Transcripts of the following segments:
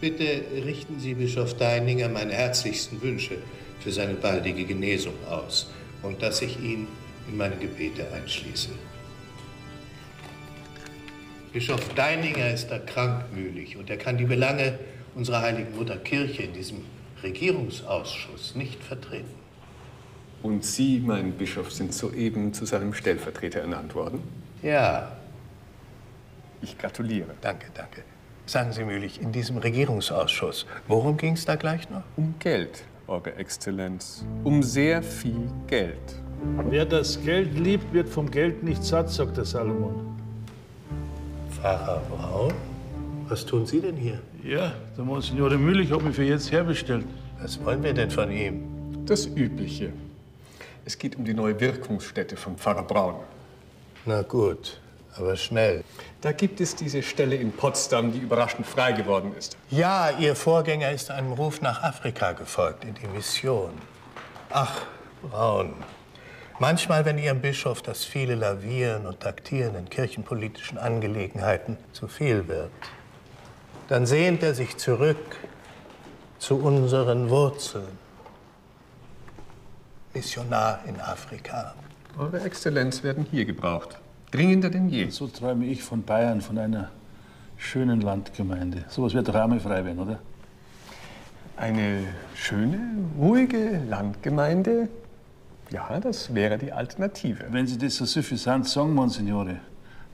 Bitte richten Sie Bischof Deininger meine herzlichsten Wünsche für seine baldige Genesung aus und dass ich ihn in meine Gebete einschließe. Bischof Deininger ist da krankmühlig und er kann die Belange unserer heiligen Mutter Kirche in diesem Regierungsausschuss nicht vertreten. Und Sie, mein Bischof, sind soeben zu seinem Stellvertreter ernannt worden? Ja. Ich gratuliere. Danke, danke. Sagen Sie, Mühlich, in diesem Regierungsausschuss, worum ging es da gleich noch? Um Geld, Eure Exzellenz. Um sehr viel Geld. Wer das Geld liebt, wird vom Geld nicht satt, sagt der Salomon. Pfarrer Braun? Was tun Sie denn hier? Ja, der Monsignore Mühlich hat mich für jetzt herbestellt. Was wollen wir denn von ihm? Das Übliche. Es geht um die neue Wirkungsstätte von Pfarrer Braun. Na gut, aber schnell. Da gibt es diese Stelle in Potsdam, die überraschend frei geworden ist. Ja, Ihr Vorgänger ist einem Ruf nach Afrika gefolgt, in die Mission. Ach, Braun. Manchmal, wenn Ihrem Bischof das viele Lavieren und Taktieren in kirchenpolitischen Angelegenheiten zu viel wird, dann sehnt er sich zurück zu unseren Wurzeln. Missionar in Afrika. Eure Exzellenz werden hier gebraucht. Dringender denn je. So träume ich von Bayern, von einer schönen Landgemeinde. Sowas wird rahmefrei werden, oder? Eine schöne, ruhige Landgemeinde? Ja, das wäre die Alternative. Wenn Sie das so suffisant sagen, Monsignore,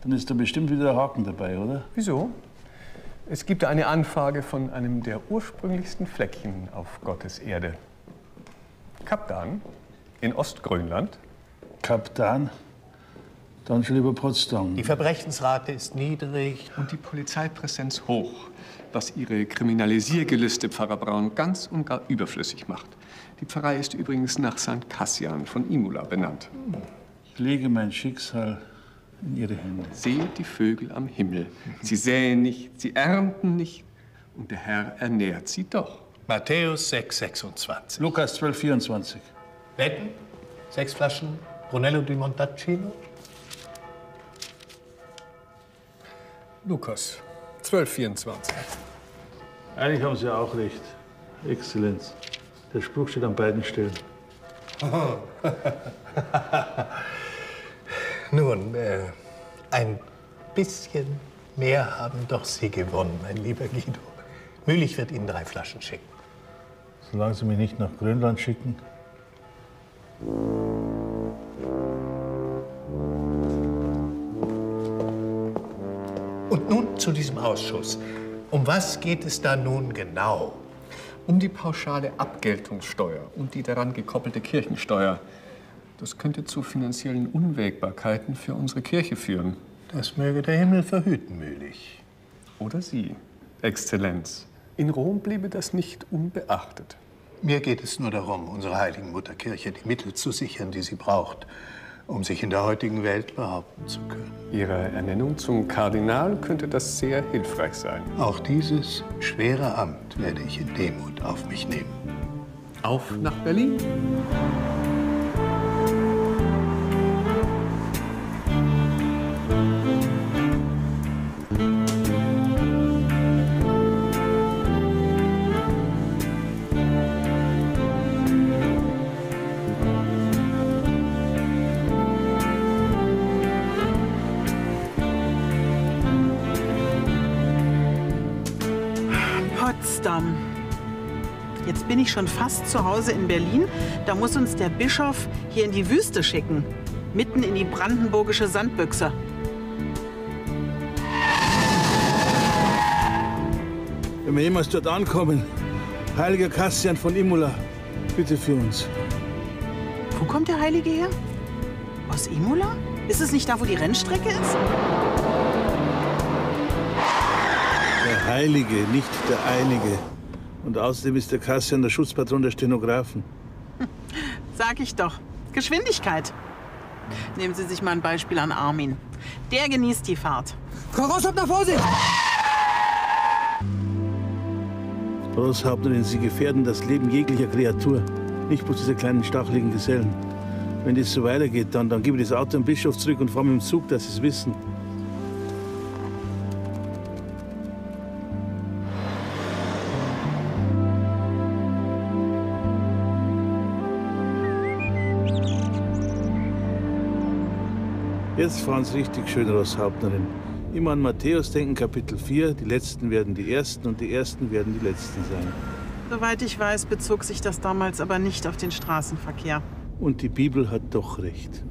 dann ist da bestimmt wieder ein Haken dabei, oder? Wieso? Es gibt eine Anfrage von einem der ursprünglichsten Fleckchen auf Gottes Erde. Kapdan in Ostgrönland. Kaptan? Dann schon über Potsdam. Die Verbrechensrate ist niedrig. Und die Polizeipräsenz hoch, was ihre Kriminalisiergelüste Pfarrer Braun ganz und gar überflüssig macht. Die Pfarrei ist übrigens nach St. Cassian von Imola benannt. Ich lege mein Schicksal in Ihre Hände. Seht die Vögel am Himmel. Sie säen nicht, sie ernten nicht. Und der Herr ernährt sie doch. Matthäus 6, 26. Lukas 12, 24. Wetten? Sechs Flaschen Brunello di Montalcino? Lukas 12,24. Eigentlich haben Sie auch recht, Exzellenz. Der Spruch steht an beiden Stellen. Nun, äh, ein bisschen mehr haben doch Sie gewonnen, mein lieber Guido. Mühlich wird Ihnen drei Flaschen schicken. Solange Sie mich nicht nach Grönland schicken. Nun zu diesem Ausschuss. Um was geht es da nun genau? Um die pauschale Abgeltungssteuer und die daran gekoppelte Kirchensteuer. Das könnte zu finanziellen Unwägbarkeiten für unsere Kirche führen. Das möge der Himmel verhüten, Mühlich. Oder Sie, Exzellenz. In Rom bliebe das nicht unbeachtet. Mir geht es nur darum, unserer heiligen Mutterkirche die Mittel zu sichern, die sie braucht, um sich in der heutigen Welt behaupten zu können. Ihrer Ernennung zum Kardinal könnte das sehr hilfreich sein. Auch dieses schwere Amt werde ich in Demut auf mich nehmen. Auf nach Berlin. Schon fast zu Hause in Berlin. Da muss uns der Bischof hier in die Wüste schicken. Mitten in die brandenburgische Sandbüchse. Wenn wir jemals dort ankommen, heiliger Kassian von Imola, bitte für uns. Wo kommt der Heilige her? Aus Imola? Ist es nicht da, wo die Rennstrecke ist? Der Heilige, nicht der Einige. Und außerdem ist der Kassian der Schutzpatron der Stenografen. Sag ich doch. Geschwindigkeit. Nehmen Sie sich mal ein Beispiel an Armin. Der genießt die Fahrt. Voraushauptner, Vorsicht! Großhauptnerin, Sie gefährden das Leben jeglicher Kreatur. Nicht bloß dieser kleinen stacheligen Gesellen. Wenn das so weitergeht, dann, dann gebe ich das Auto dem Bischof zurück und fahre mit dem Zug, dass Sie es wissen. Jetzt fahren Sie richtig schön, Rosshauptnerin. Immer an Matthäus denken, Kapitel 4. Die Letzten werden die Ersten und die Ersten werden die Letzten sein. Soweit ich weiß, bezog sich das damals aber nicht auf den Straßenverkehr. Und die Bibel hat doch recht.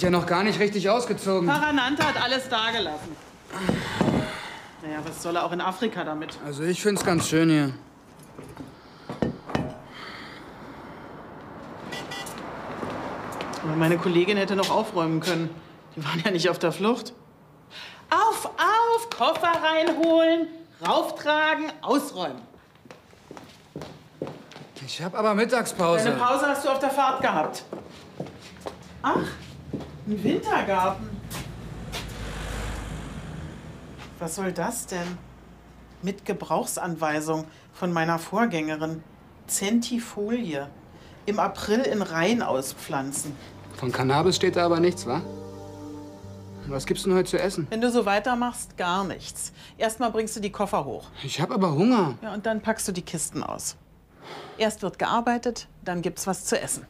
Sind ja noch gar nicht richtig ausgezogen. Parananta hat alles dagelassen. Naja, was soll er auch in Afrika damit? Also ich find's ganz schön hier. Aber meine Kollegin hätte noch aufräumen können. Die waren ja nicht auf der Flucht. Auf, auf, Koffer reinholen, rauftragen, ausräumen. Ich hab aber Mittagspause. Deine Pause hast du auf der Fahrt gehabt. Ach, ein Wintergarten. Was soll das denn? Mit Gebrauchsanweisung von meiner Vorgängerin. Zentifolie. Im April in Reihen auspflanzen. Von Cannabis steht da aber nichts, wa? Was gibt's denn heute zu essen? Wenn du so weitermachst, gar nichts. Erstmal bringst du die Koffer hoch. Ich hab aber Hunger. Ja, und dann packst du die Kisten aus. Erst wird gearbeitet, dann gibt's was zu essen.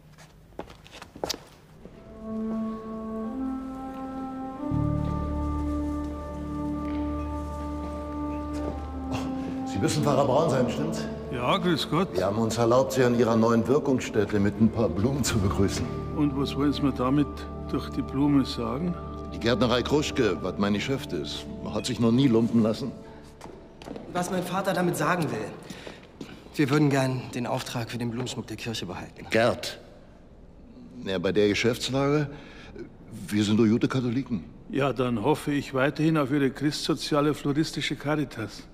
Sie müssen Pfarrer Braun sein, stimmt's? Ja, grüß Gott. Wir haben uns erlaubt, Sie an Ihrer neuen Wirkungsstätte mit ein paar Blumen zu begrüßen. Und was wollen Sie mir damit durch die Blume sagen? Die Gärtnerei Kruschke, was mein Geschäft ist, hat sich noch nie lumpen lassen. Was mein Vater damit sagen will. Wir würden gern den Auftrag für den Blumenschmuck der Kirche behalten. Gerd. Ja, bei der Geschäftslage, wir sind doch gute Katholiken. Ja, dann hoffe ich weiterhin auf Ihre christsoziale floristische Caritas.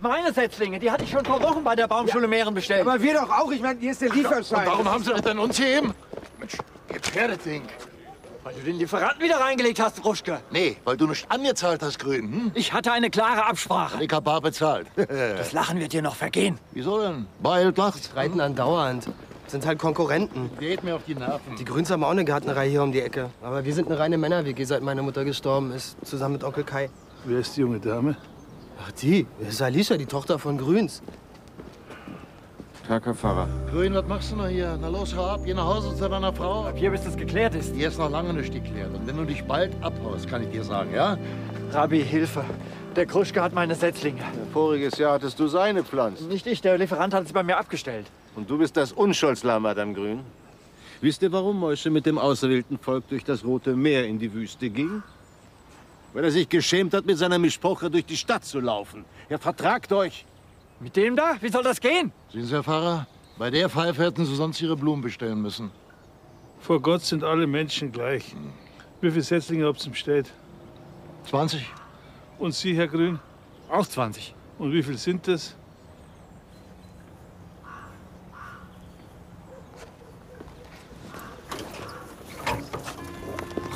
Meine Setzlinge, die hatte ich schon vor Wochen bei der Baumschule Mähren bestellt. Aber wir doch auch. Ich meine, hier ist der Lieferschein. Warum haben Sie das denn uns hier eben? Mensch, gefährdet Ding. Weil du den Lieferanten wieder reingelegt hast, Ruschke. Nee, weil du nicht angezahlt hast, Grün. Hm? Ich hatte eine klare Absprache. Ich hab bar bezahlt. Das Lachen wird dir noch vergehen. Wieso denn? Beil lacht. Reiten andauernd. Sind halt Konkurrenten. Geht mir auf die Nerven. Die Grüns haben auch eine Gartnerei hier um die Ecke. Aber wir sind eine reine Männer-WG, seit meine Mutter gestorben ist. Zusammen mit Onkel Kai. Wer ist die junge Dame? Ach, die. Das ist Alicia, die Tochter von Grüns. Tag, Herr Pfarrer. Grün, was machst du noch hier? Na los, hau ab, geh nach Hause zu deiner Frau. Ab hier, bis das geklärt ist. Die ist noch lange nicht geklärt. Und wenn du dich bald abhaust, kann ich dir sagen, ja? Rabbi, Hilfe. Der Kruschke hat meine Setzlinge. Voriges Jahr hattest du seine pflanzt. Nicht ich, der Lieferant hat sie bei mir abgestellt. Und du bist das Unschuldslamm, Madame Grün. Wisst ihr, warum Mosche mit dem auserwählten Volk durch das Rote Meer in die Wüste ging? Weil er sich geschämt hat, mit seiner Mischpoche durch die Stadt zu laufen. Ja, vertragt euch! Mit dem da? Wie soll das gehen? Sehen Sie, Herr Pfarrer, bei der Pfeife hätten Sie sonst Ihre Blumen bestellen müssen. Vor Gott sind alle Menschen gleich. Wie viele Setzlinge habt ihr bestellt? 20? Und Sie, Herr Grün? Auch 20. Und wie viel sind das?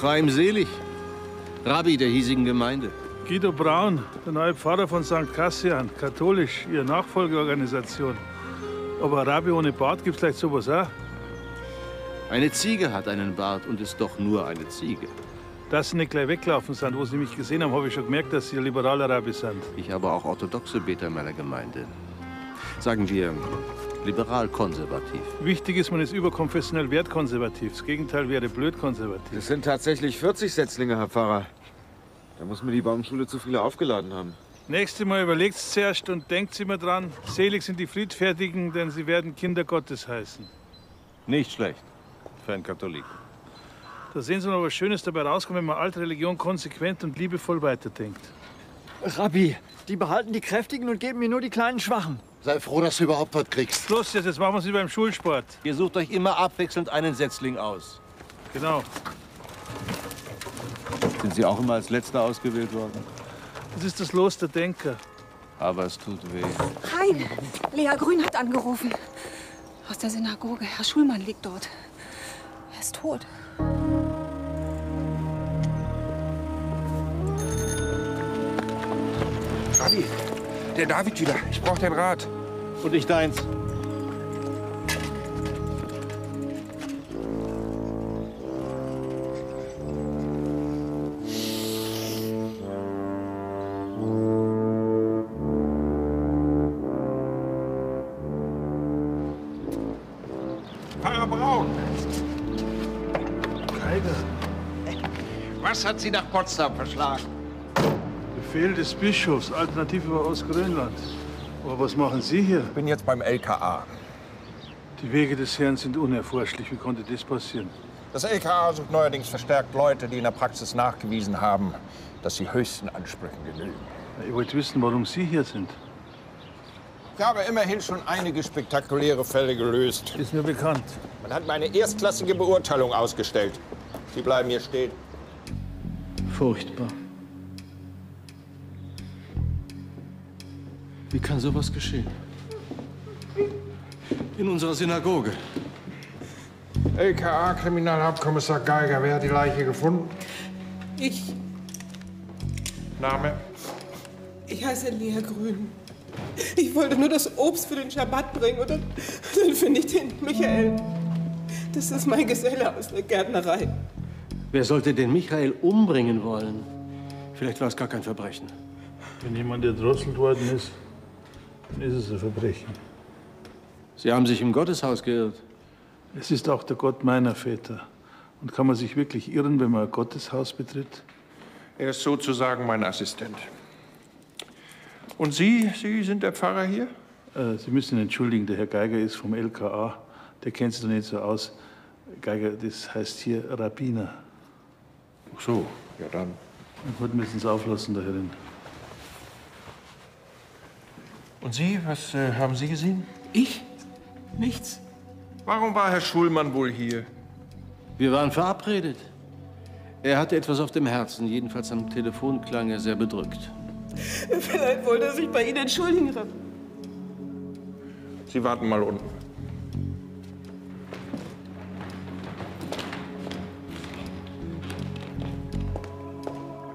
Chaim Selig, Rabbi der hiesigen Gemeinde. Guido Braun, der neue Pfarrer von St. Cassian, katholisch, Ihre Nachfolgeorganisation. Aber Rabbi ohne Bart gibt's vielleicht sowas auch? Eine Ziege hat einen Bart und ist doch nur eine Ziege. Dass Sie nicht gleich weglaufen sind, wo Sie mich gesehen haben, habe ich schon gemerkt, dass Sie ein liberaler Rabbi sind. Ich habe auch orthodoxe Beter in meiner Gemeinde. Sagen wir liberal-konservativ. Wichtig ist, man ist überkonfessionell wertkonservativ. Das Gegenteil wäre blöd konservativ. Das sind tatsächlich 40 Setzlinge, Herr Pfarrer. Da muss mir die Baumschule zu viele aufgeladen haben. Nächstes Mal überlegt zuerst und denkt immer dran, selig sind die Friedfertigen, denn sie werden Kinder Gottes heißen. Nicht schlecht für einen Katholiken. Da sehen Sie noch was Schönes dabei rauskommen, wenn man alte Religion konsequent und liebevoll weiterdenkt. Rabbi, die behalten die Kräftigen und geben mir nur die kleinen Schwachen. Sei froh, dass du überhaupt was kriegst. Schluss jetzt, jetzt machen wir es wie beim Schulsport. Ihr sucht euch immer abwechselnd einen Setzling aus. Genau. Sind Sie auch immer als Letzter ausgewählt worden? Das ist das Los der Denker. Aber es tut weh. Hein, Lea Grün hat angerufen. Aus der Synagoge. Herr Schulmann liegt dort. Er ist tot. Rabbi, der David wieder. Ich brauche dein Rat. Und ich deins. Pfarrer Braun. Geige. Was hat sie nach Potsdam verschlagen? Befehl des Bischofs, Alternative aus Grönland. Aber was machen Sie hier? Ich bin jetzt beim LKA. Die Wege des Herrn sind unerforschlich. Wie konnte das passieren? Das LKA sucht neuerdings verstärkt Leute, die in der Praxis nachgewiesen haben, dass sie höchsten Ansprüchen genügen. Ich wollte wissen, warum Sie hier sind. Ich habe immerhin schon einige spektakuläre Fälle gelöst. Ist mir bekannt. Man hat mir eine erstklassige Beurteilung ausgestellt. Sie bleiben hier stehen. Furchtbar. Wie kann sowas geschehen? In unserer Synagoge. LKA-Kriminalhauptkommissar Geiger, wer hat die Leiche gefunden? Ich, Name? ich heiße Lea Grün. Ich wollte nur das Obst für den Schabbat bringen und dann, dann finde ich den Michael. Das ist mein Geselle aus der Gärtnerei. Wer sollte den Michael umbringen wollen? Vielleicht war es gar kein Verbrechen. Wenn jemand erdrosselt worden ist, dann ist es ein Verbrechen. Sie haben sich im Gotteshaus geirrt. Es ist auch der Gott meiner Väter. Und kann man sich wirklich irren, wenn man ein Gotteshaus betritt? Er ist sozusagen mein Assistent. Und Sie, Sie sind der Pfarrer hier? Äh, Sie müssen entschuldigen, der Herr Geiger ist vom LKA. Der kennt sich doch nicht so aus. Geiger, das heißt hier Rabbiner. Ach so, ja dann. Dann wollten wir es uns auflassen, da Herrin. Und Sie, was äh, haben Sie gesehen? Ich? Nichts. Warum war Herr Schulmann wohl hier? Wir waren verabredet. Er hatte etwas auf dem Herzen. Jedenfalls am Telefon klang er sehr bedrückt. Vielleicht wollte er sich bei Ihnen entschuldigen. Sie warten mal unten.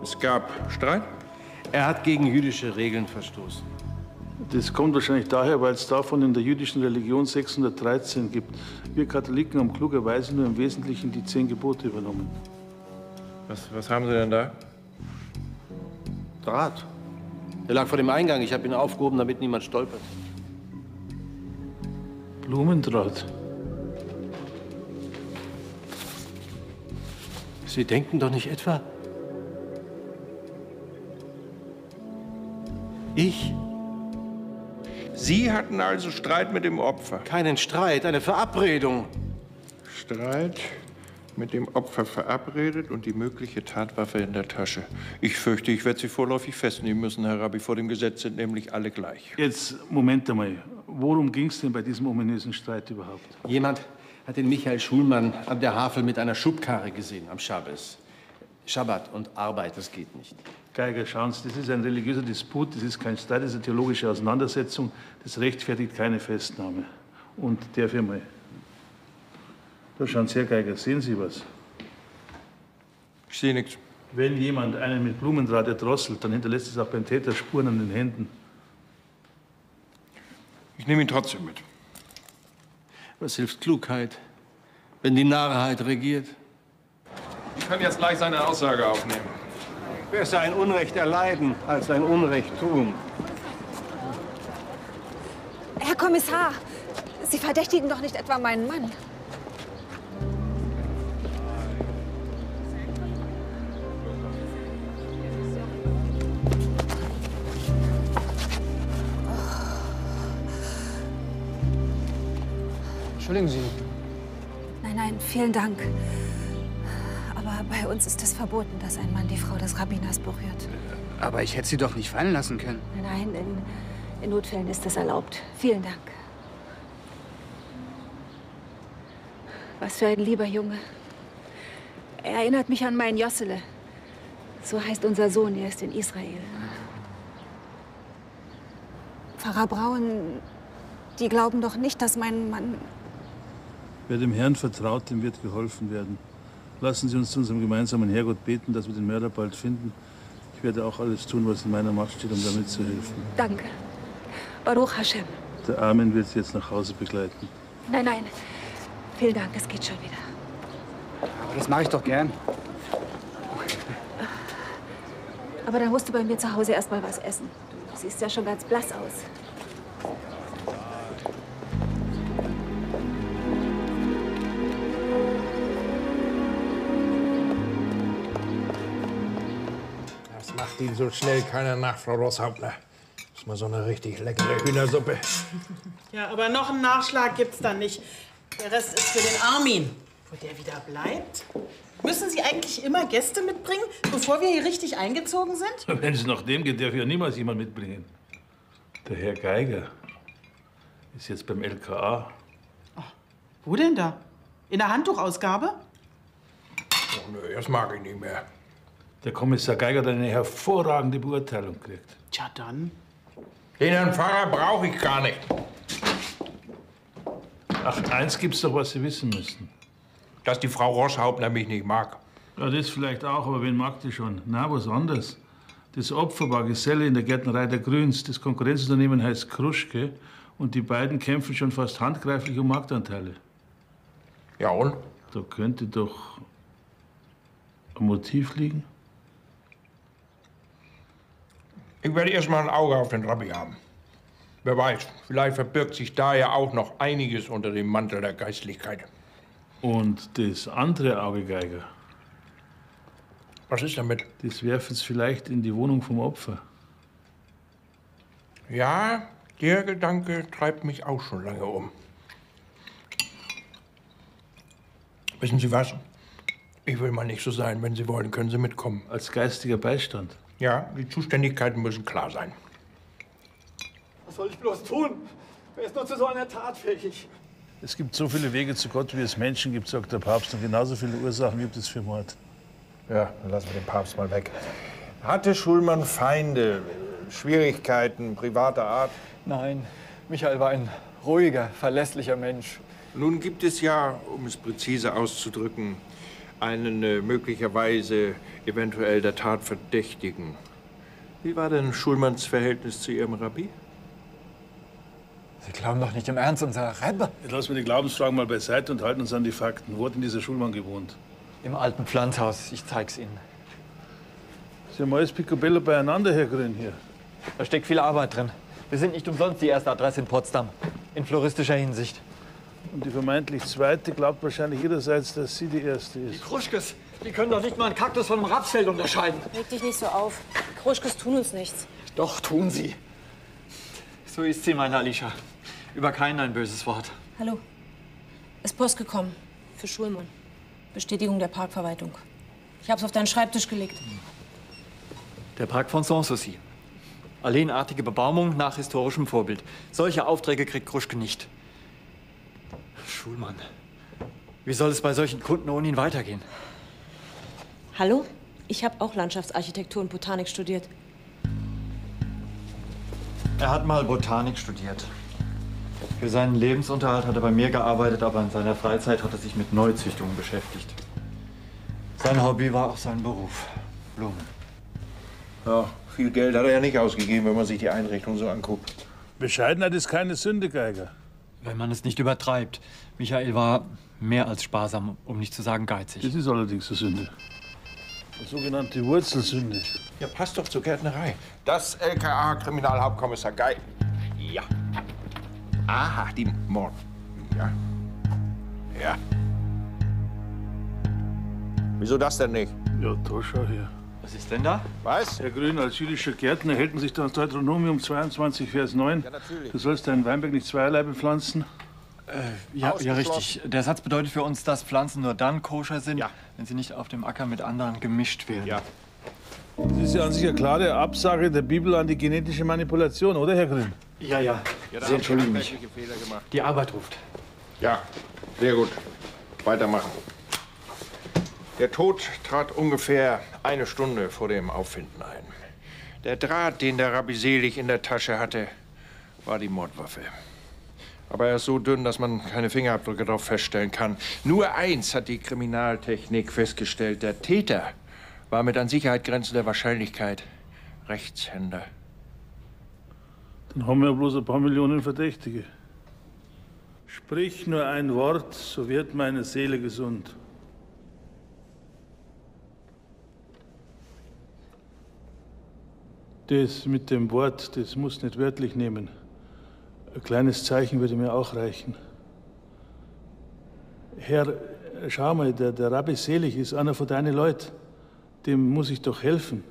Es gab Streit? Er hat gegen jüdische Regeln verstoßen. Das kommt wahrscheinlich daher, weil es davon in der jüdischen Religion 613 gibt. Wir Katholiken haben klugerweise nur im Wesentlichen die zehn Gebote übernommen. Was, was haben Sie denn da? Draht. Er lag vor dem Eingang. Ich habe ihn aufgehoben, damit niemand stolpert. Blumendraht. Sie denken doch nicht etwa. Ich? Sie hatten also Streit mit dem Opfer? Keinen Streit, eine Verabredung. Streit mit dem Opfer verabredet und die mögliche Tatwaffe in der Tasche. Ich fürchte, ich werde Sie vorläufig festnehmen müssen, Herr Rabbi. Vor dem Gesetz sind nämlich alle gleich. Jetzt, Moment einmal. Worum ging es denn bei diesem ominösen Streit überhaupt? Jemand hat den Michael Schulmann an der Havel mit einer Schubkarre gesehen am Schabbes. Schabbat und Arbeit, das geht nicht. Geiger, schauen Sie, das ist ein religiöser Disput, das ist kein Streit, das ist eine theologische Auseinandersetzung. Das rechtfertigt keine Festnahme. Und der für mal. Da schauen Sie, Herr Geiger, sehen Sie was? Ich sehe nichts. Wenn jemand einen mit Blumendraht erdrosselt, dann hinterlässt es auch beim Täter Spuren an den Händen. Ich nehme ihn trotzdem mit. Was hilft Klugheit, wenn die Narrheit regiert? Ich kann jetzt gleich seine Aussage aufnehmen. Besser ein Unrecht erleiden, als ein Unrecht tun. Herr Kommissar, Sie verdächtigen doch nicht etwa meinen Mann. Entschuldigen Sie. Nein, nein, vielen Dank. Bei uns ist es verboten, dass ein Mann die Frau des Rabbiners berührt. Aber ich hätte Sie doch nicht fallen lassen können. Nein, in, in Notfällen ist das erlaubt. Vielen Dank. Was für ein lieber Junge. Er erinnert mich an meinen Jossele. So heißt unser Sohn, er ist in Israel. Pfarrer Braun, die glauben doch nicht, dass mein Mann... Wer dem Herrn vertraut, dem wird geholfen werden. Lassen Sie uns zu unserem gemeinsamen Herrgott beten, dass wir den Mörder bald finden. Ich werde auch alles tun, was in meiner Macht steht, um damit zu helfen. Danke. Baruch Hashem. Der Armin wird Sie jetzt nach Hause begleiten. Nein, nein. Vielen Dank, es geht schon wieder. Aber das mache ich doch gern. Aber dann musst du bei mir zu Hause erst mal was essen. Du siehst ja schon ganz blass aus. Geht so schnell keiner nach, Frau Rosshauptler. Das ist mal so eine richtig leckere Hühnersuppe. Ja, aber noch einen Nachschlag gibt's dann nicht. Der Rest ist für den Armin. Wo der wieder bleibt? Müssen Sie eigentlich immer Gäste mitbringen, bevor wir hier richtig eingezogen sind? Wenn es nach dem geht, darf ja niemals jemand mitbringen. Der Herr Geiger ist jetzt beim LKA. Wo denn da? In der Handtuchausgabe? Oh, nö, das mag ich nicht mehr. Der Kommissar Geiger hat eine hervorragende Beurteilung gekriegt. Tja, dann. Den Herrn Pfarrer brauche ich gar nicht. Ach, eins gibt's doch, was Sie wissen müssen. Dass die Frau Rosshauptner mich nicht mag. Ja, das vielleicht auch, aber wen mag die schon? Na, was anderes. Das Opfer war Geselle in der Gärtnerei der Grüns. Das Konkurrenzunternehmen heißt Kruschke. Und die beiden kämpfen schon fast handgreiflich um Marktanteile. Ja, und? Da könnte doch ein Motiv liegen. Ich werde erst mal ein Auge auf den Rabbi haben. Wer weiß, vielleicht verbirgt sich da ja auch noch einiges unter dem Mantel der Geistlichkeit. Und das andere Auge Geiger? Was ist damit? Das werfen Sie vielleicht in die Wohnung vom Opfer. Ja, der Gedanke treibt mich auch schon lange um. Wissen Sie was? Ich will mal nicht so sein. Wenn Sie wollen, können Sie mitkommen. Als geistiger Beistand? Ja, die Zuständigkeiten müssen klar sein. Was soll ich bloß tun? Wer ist nur zu so einer Tat fähig? Es gibt so viele Wege zu Gott, wie es Menschen gibt, sagt der Papst. Und genauso viele Ursachen gibt es für Mord. Ja, dann lassen wir den Papst mal weg. Hatte Schulmann Feinde, Schwierigkeiten privater Art? Nein, Michael war ein ruhiger, verlässlicher Mensch. Nun gibt es ja, um es präzise auszudrücken, einen äh, möglicherweise eventuell der Tat Verdächtigen. Wie war denn Schulmanns Verhältnis zu Ihrem Rabbi? Sie glauben doch nicht im Ernst, unser Rebbe. Jetzt lassen wir die Glaubensfragen mal beiseite und halten uns an die Fakten. Wo hat denn dieser Schulmann gewohnt? Im alten Pflanzhaus. Ich zeig's Ihnen. Sie haben alles picobello beieinander, Herr Grün, hier. Da steckt viel Arbeit drin. Wir sind nicht umsonst die erste Adresse in Potsdam. In floristischer Hinsicht. Und die vermeintlich zweite glaubt wahrscheinlich ihrerseits, dass sie die erste Die ist. Kruschkes, die können doch nicht mal einen Kaktus von einem Rapsfeld unterscheiden. Reg dich nicht so auf. Kruschkes tun uns nichts. Doch, tun sie. So ist sie, meine Alicia. Über keinen ein böses Wort. Hallo. Ist Post gekommen. Für Schulmann. Bestätigung der Parkverwaltung. Ich hab's auf deinen Schreibtisch gelegt. Der Park von Sanssouci. Alleenartige Bebaumung nach historischem Vorbild. Solche Aufträge kriegt Kruschke nicht. Schulmann. Wie soll es bei solchen Kunden ohne ihn weitergehen? Hallo? Ich habe auch Landschaftsarchitektur und Botanik studiert. Er hat mal Botanik studiert. Für seinen Lebensunterhalt hat er bei mir gearbeitet, aber in seiner Freizeit hat er sich mit Neuzüchtungen beschäftigt. Sein Hobby war auch sein Beruf. Blumen. Ja, viel Geld hat er ja nicht ausgegeben, wenn man sich die Einrichtung so anguckt. Bescheidenheit ist keine Sünde, Geiger. Wenn man es nicht übertreibt. Michael war mehr als sparsam, um nicht zu sagen geizig. Das ist allerdings eine Sünde. Sogenannte Wurzelsünde. Ja, passt doch zur Gärtnerei. Das LKA Kriminalhauptkommissar Gei. Ja. Aha, die Mord. Ja. Ja. Wieso das denn nicht? Ja, da schau her. Was ist denn da? Was? Herr Grün, als jüdischer Gärtner hält sich das Deuteronomium 22, Vers 9. Ja, natürlich. Du sollst deinen Weinberg nicht zweierlei bepflanzen. Ja, ja, Ausgeschlossen. richtig. Der Satz bedeutet für uns, dass Pflanzen nur dann koscher sind, wenn sie nicht auf dem Acker mit anderen gemischt werden. Ja. Das ist ja an sich eine klare Absage der Bibel an die genetische Manipulation, oder, Herr Grün? Ja, ja. Ja, Sie haben entschuldigen mich. handwerkliche Fehler gemacht. Die Arbeit ruft. Ja, sehr gut. Weitermachen. Der Tod trat ungefähr eine Stunde vor dem Auffinden ein. Der Draht, den der Rabbi Selig in der Tasche hatte, war die Mordwaffe. Aber er ist so dünn, dass man keine Fingerabdrücke darauf feststellen kann. Nur eins hat die Kriminaltechnik festgestellt. Der Täter war mit an Sicherheit grenzender Wahrscheinlichkeit Rechtshänder. Dann haben wir bloß ein paar Millionen Verdächtige. Sprich nur ein Wort, so wird meine Seele gesund. Das mit dem Wort, das muss nicht wörtlich nehmen. Ein kleines Zeichen würde mir auch reichen. Herr, schau mal, der, der Rabbi Selig ist einer von deinen Leuten. Dem muss ich doch helfen.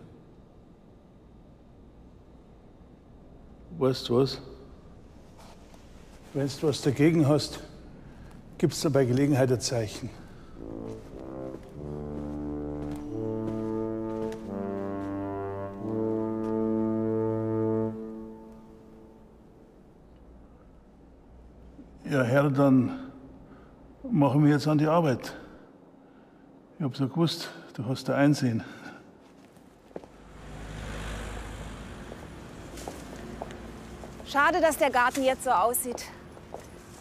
Weißt du was? Wenn du was dagegen hast, gibst du bei Gelegenheit ein Zeichen. Ja, Herr, dann machen wir jetzt an die Arbeit. Ich hab's ja gewusst, du hast da Einsehen. Schade, dass der Garten jetzt so aussieht.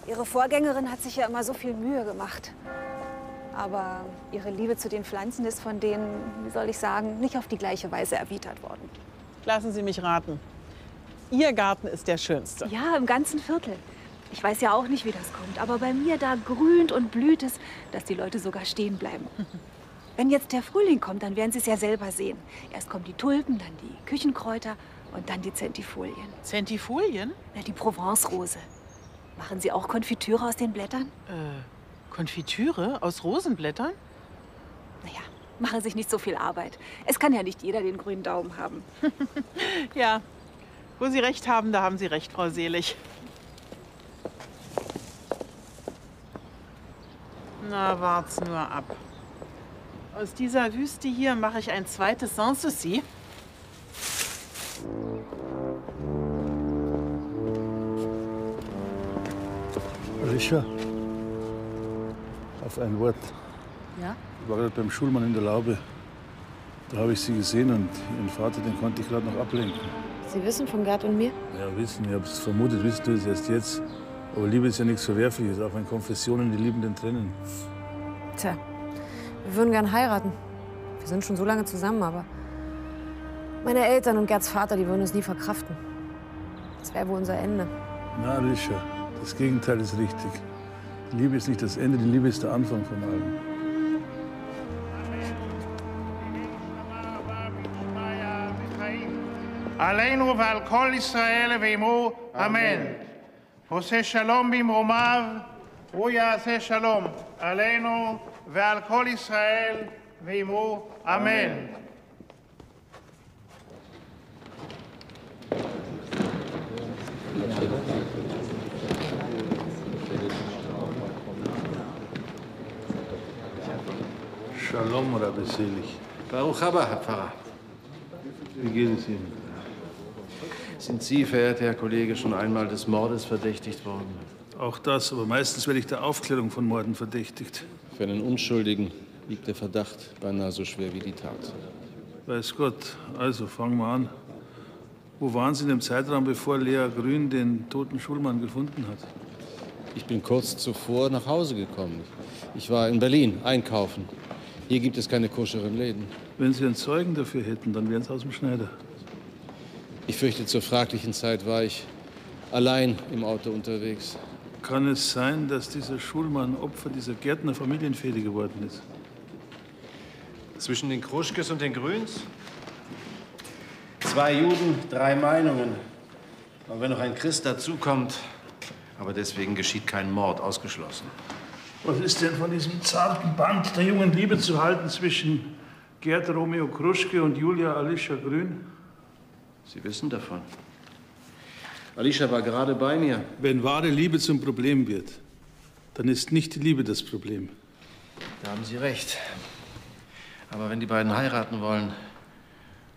Ihre Vorgängerin hat sich ja immer so viel Mühe gemacht. Aber ihre Liebe zu den Pflanzen ist von denen, wie soll ich sagen, nicht auf die gleiche Weise erwidert worden. Lassen Sie mich raten. Ihr Garten ist der schönste. Ja, im ganzen Viertel. Ich weiß ja auch nicht, wie das kommt, aber bei mir da grünt und blüht es, dass die Leute sogar stehen bleiben. Wenn jetzt der Frühling kommt, dann werden Sie es ja selber sehen. Erst kommen die Tulpen, dann die Küchenkräuter und dann die Zentifolien. Zentifolien? Na, die Provence-Rose. Machen Sie auch Konfitüre aus den Blättern? Äh, Konfitüre aus Rosenblättern? Naja, machen sich nicht so viel Arbeit. Es kann ja nicht jeder den grünen Daumen haben. Ja, wo Sie recht haben, da haben Sie recht, Frau Selig. Na, wart's nur ab. Aus dieser Wüste hier mache ich ein zweites Sanssouci. Alicia, auf ein Wort. Ja? Ich war gerade beim Schulmann in der Laube. Da habe ich Sie gesehen und Ihren Vater, den konnte ich gerade noch ablenken. Sie wissen von Gerd und mir? Ja, wissen, ich habe es vermutet, wissen du es erst jetzt. Aber Liebe ist ja nichts Verwerfliches, auch wenn Konfessionen die Liebenden trennen. Tja, wir würden gern heiraten. Wir sind schon so lange zusammen, aber meine Eltern und Gerds Vater, die würden es nie verkraften. Das wäre wohl unser Ende. Na, Alicia, das Gegenteil ist richtig. Die Liebe ist nicht das Ende, die Liebe ist der Anfang von allem. עלינו ועל כל ישראל ואמרו אמן. עושה שלום במרומיו, הוא יעשה שלום עלינו ועל כל ישראל, ואמרו אמן. שלום רבי סיליק. ברוך הבא, הפרה. Sind Sie, verehrter Herr Kollege, schon einmal des Mordes verdächtigt worden? Auch das, aber meistens werde ich der Aufklärung von Morden verdächtigt. Für einen Unschuldigen wiegt der Verdacht beinahe so schwer wie die Tat. Weiß Gott. Also, fangen wir an. Wo waren Sie in dem Zeitraum, bevor Lea Grün den toten Schulmann gefunden hat? Ich bin kurz zuvor nach Hause gekommen. Ich war in Berlin einkaufen. Hier gibt es keine koscheren Läden. Wenn Sie einen Zeugen dafür hätten, dann wären Sie aus dem Schneider. Ich fürchte, zur fraglichen Zeit war ich allein im Auto unterwegs. Kann es sein, dass dieser Schulmann Opfer dieser Gärtner-Familienfehde geworden ist? Zwischen den Kruschkes und den Grüns? Zwei Juden, drei Meinungen. Und wenn noch ein Christ dazukommt, aber deswegen geschieht kein Mord, ausgeschlossen. Was ist denn von diesem zarten Band der jungen Liebe zu halten zwischen Gerd Romeo Kruschke und Julia Alicia Grün? Sie wissen davon. Alicia war gerade bei mir. Wenn wahre Liebe zum Problem wird, dann ist nicht die Liebe das Problem. Da haben Sie recht. Aber wenn die beiden heiraten wollen,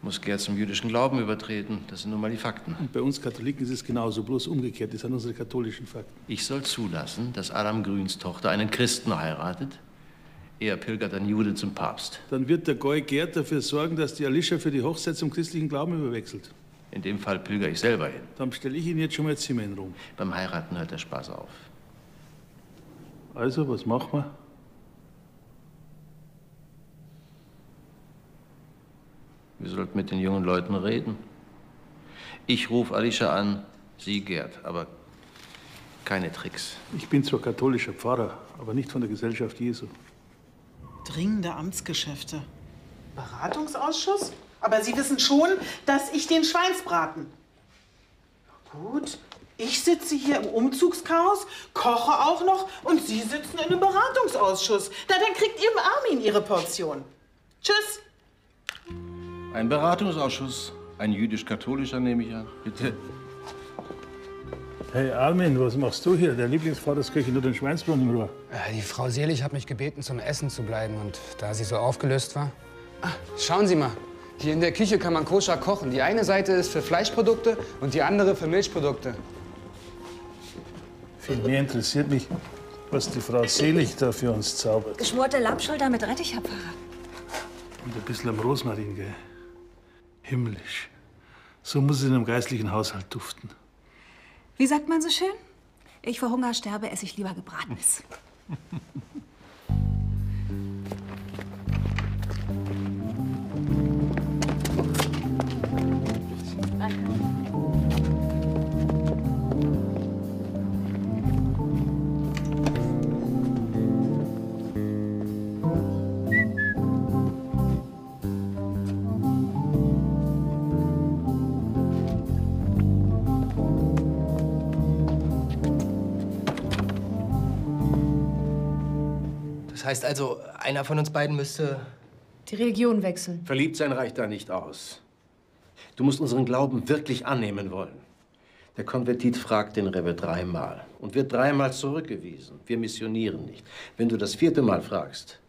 muss Gerd zum jüdischen Glauben übertreten. Das sind nun mal die Fakten. Und bei uns Katholiken ist es genauso, bloß umgekehrt. Das sind unsere katholischen Fakten. Ich soll zulassen, dass Adam Grüns Tochter einen Christen heiratet. Er pilgert ein Jude zum Papst. Dann wird der Goy Gerd dafür sorgen, dass die Alicia für die Hochzeit zum christlichen Glauben überwechselt. In dem Fall pilger ich selber hin. Dann stelle ich Ihnen jetzt schon mal Zimmer in Rom. Beim Heiraten hört der Spaß auf. Also, was machen wir? Wir sollten mit den jungen Leuten reden. Ich rufe Alicia an, Sie Gerd, aber keine Tricks. Ich bin zwar katholischer Pfarrer, aber nicht von der Gesellschaft Jesu. Dringende Amtsgeschäfte. Beratungsausschuss? Aber Sie wissen schon, dass ich den Schweinsbraten. Gut, ich sitze hier im Umzugschaos, koche auch noch und Sie sitzen in einem Beratungsausschuss. Na, dann kriegt eben Armin Ihre Portion. Tschüss. Ein Beratungsausschuss. Ein jüdisch-katholischer, nehme ich an. Bitte. Hey Armin, was machst du hier? Der Lieblingsvatersköche nur den Schweinsbraten im Rohr. Äh, Die Frau Selig hat mich gebeten, zum Essen zu bleiben. Und da sie so aufgelöst war. Ah, schauen Sie mal. Hier in der Küche kann man koscher kochen. Die eine Seite ist für Fleischprodukte und die andere für Milchprodukte. Viel mehr interessiert mich, was die Frau Selig da für uns zaubert. Geschmorte Lammschulter mit Rettich, Herr Pfarrer. Und ein bisschen am Rosmarin, gell? Himmlisch. So muss es in einem geistlichen Haushalt duften. Wie sagt man so schön? Ich vor Hunger sterbe, esse ich lieber Gebratenes. heißt also, einer von uns beiden müsste. Die Religion wechseln. Verliebt sein reicht da nicht aus. Du musst unseren Glauben wirklich annehmen wollen. Der Konvertit fragt den Rebbe dreimal und wird dreimal zurückgewiesen. Wir missionieren nicht. Wenn du das vierte Mal fragst,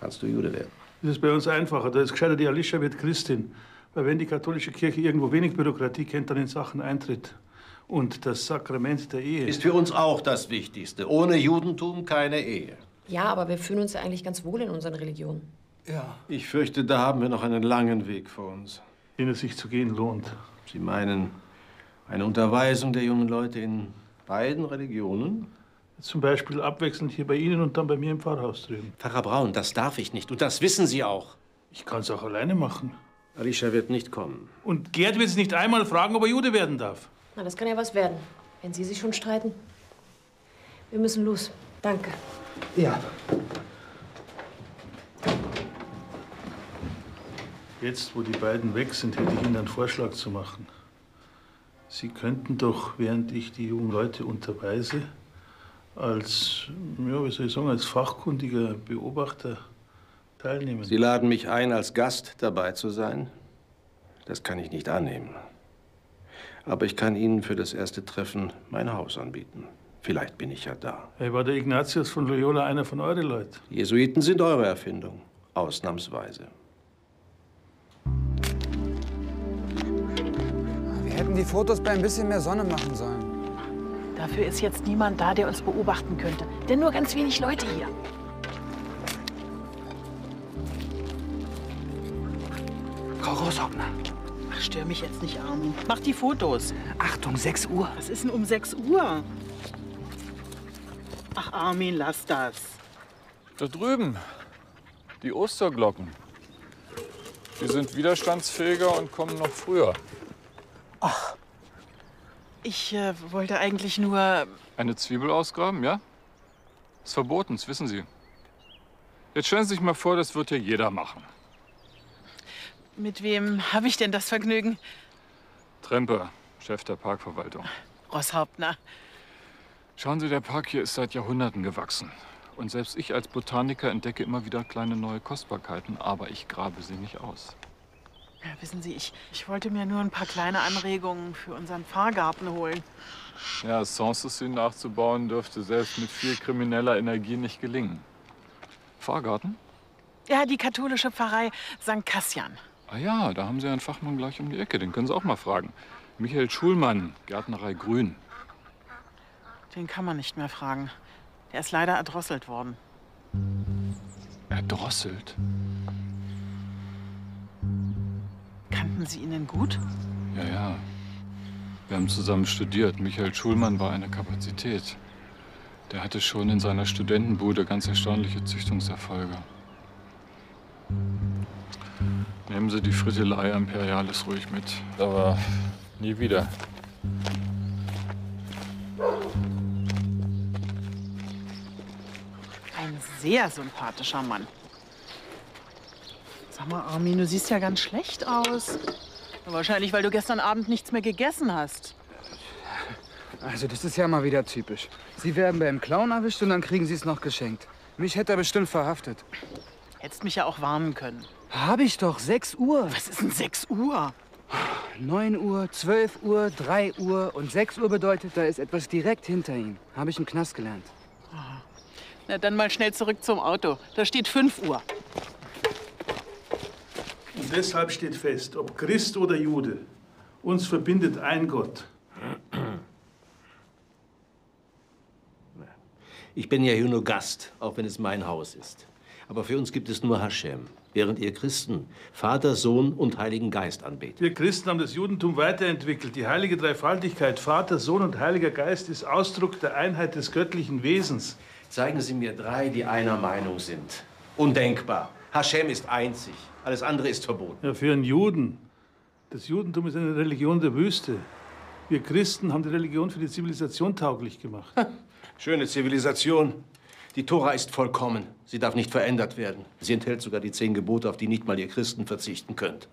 kannst du Jude werden. Das ist bei uns einfacher. Da ist gescheiter, die Alicia wird Christin. Weil wenn die katholische Kirche irgendwo wenig Bürokratie kennt, dann in Sachen Eintritt. Und das Sakrament der Ehe. Ist für uns auch das Wichtigste. Ohne Judentum keine Ehe. Ja, aber wir fühlen uns ja eigentlich ganz wohl in unseren Religionen. Ja. Ich fürchte, da haben wir noch einen langen Weg vor uns. Den es sich zu gehen lohnt. Sie meinen eine Unterweisung der jungen Leute in beiden Religionen? Zum Beispiel abwechselnd hier bei Ihnen und dann bei mir im Pfarrhaus drüben. Pfarrer Braun, das darf ich nicht. Und das wissen Sie auch. Ich kann es auch alleine machen. Alicia wird nicht kommen. Und Gerd wird es nicht einmal fragen, ob er Jude werden darf. Na, das kann ja was werden, wenn Sie sich schon streiten. Wir müssen los. Danke. Ja. Jetzt, wo die beiden weg sind, hätte ich Ihnen einen Vorschlag zu machen. Sie könnten doch, während ich die jungen Leute unterweise, als, ja, wie soll ich sagen, als fachkundiger Beobachter teilnehmen. Sie laden mich ein, als Gast dabei zu sein? Das kann ich nicht annehmen. Aber ich kann Ihnen für das erste Treffen mein Haus anbieten. Vielleicht bin ich ja da. Hey, war der Ignatius von Loyola einer von euren Leuten? Jesuiten sind eure Erfindung. Ausnahmsweise. Wir hätten die Fotos bei ein bisschen mehr Sonne machen sollen. Dafür ist jetzt niemand da, der uns beobachten könnte. Denn nur ganz wenig Leute hier. Frau Roshopner. Ach, stör mich jetzt nicht, Armin. Mach die Fotos. Achtung, 6 Uhr. Was ist denn um 6 Uhr? Ach, Armin, lass das. Da drüben, die Osterglocken. Die sind widerstandsfähiger und kommen noch früher. Ach. Ich äh, wollte eigentlich nur. Eine Zwiebel ausgraben, ja? Ist verboten, das wissen Sie. Jetzt stellen Sie sich mal vor, das wird ja jeder machen. Mit wem habe ich denn das Vergnügen? Tremper, Chef der Parkverwaltung. Rosshauptner. Schauen Sie, der Park hier ist seit Jahrhunderten gewachsen. Und selbst ich als Botaniker entdecke immer wieder kleine neue Kostbarkeiten, aber ich grabe sie nicht aus. Ja, wissen Sie, ich, ich wollte mir nur ein paar kleine Anregungen für unseren Fahrgarten holen. Ja, Sanssouci nachzubauen dürfte selbst mit viel krimineller Energie nicht gelingen. Fahrgarten? Ja, die katholische Pfarrei St. Kassian. Ah ja, da haben Sie einen Fachmann gleich um die Ecke. Den können Sie auch mal fragen. Michael Schulmann, Gärtnerei Grün. Den kann man nicht mehr fragen. Der ist leider erdrosselt worden. Erdrosselt? Kannten Sie ihn denn gut? Ja, ja. Wir haben zusammen studiert. Michael Schulmann war eine Kapazität. Der hatte schon in seiner Studentenbude ganz erstaunliche Züchtungserfolge. Nehmen Sie die Frittelei Imperialis ruhig mit. Aber nie wieder. Sehr sympathischer Mann. Sag mal, Armin, du siehst ja ganz schlecht aus. Wahrscheinlich, weil du gestern Abend nichts mehr gegessen hast. Also, das ist ja mal wieder typisch. Sie werden beim Clown erwischt und dann kriegen Sie es noch geschenkt. Mich hätte er bestimmt verhaftet. Hättest mich ja auch warnen können. Hab ich doch, 6 Uhr. Was ist denn 6 Uhr? 9 Uhr, 12 Uhr, 3 Uhr und 6 Uhr bedeutet, da ist etwas direkt hinter ihm. Habe ich im Knast gelernt. Na, dann mal schnell zurück zum Auto. Da steht 5 Uhr. Und deshalb steht fest, ob Christ oder Jude, uns verbindet ein Gott. Ich bin ja hier nur Gast, auch wenn es mein Haus ist. Aber für uns gibt es nur Hashem, während ihr Christen Vater, Sohn und Heiligen Geist anbetet. Wir Christen haben das Judentum weiterentwickelt. Die heilige Dreifaltigkeit, Vater, Sohn und Heiliger Geist, ist Ausdruck der Einheit des göttlichen Wesens. Zeigen Sie mir drei, die einer Meinung sind. Undenkbar. Hashem ist einzig. Alles andere ist verboten. Ja, für einen Juden. Das Judentum ist eine Religion der Wüste. Wir Christen haben die Religion für die Zivilisation tauglich gemacht. Schöne Zivilisation. Die Tora ist vollkommen. Sie darf nicht verändert werden. Sie enthält sogar die zehn Gebote, auf die nicht mal ihr Christen verzichten könnt.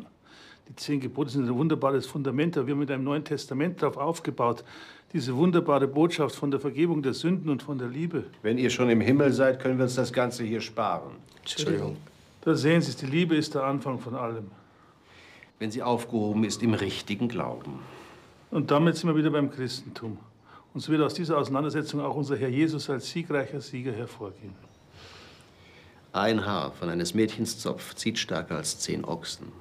Die zehn Gebote sind ein wunderbares Fundament, aber wir haben mit einem Neuen Testament darauf aufgebaut. Diese wunderbare Botschaft von der Vergebung der Sünden und von der Liebe. Wenn ihr schon im Himmel seid, können wir uns das Ganze hier sparen. Entschuldigung. Da sehen Sie es, die Liebe ist der Anfang von allem. Wenn sie aufgehoben ist im richtigen Glauben. Und damit sind wir wieder beim Christentum. Und so wird aus dieser Auseinandersetzung auch unser Herr Jesus als siegreicher Sieger hervorgehen. Ein Haar von eines Mädchens Zopf zieht stärker als zehn Ochsen.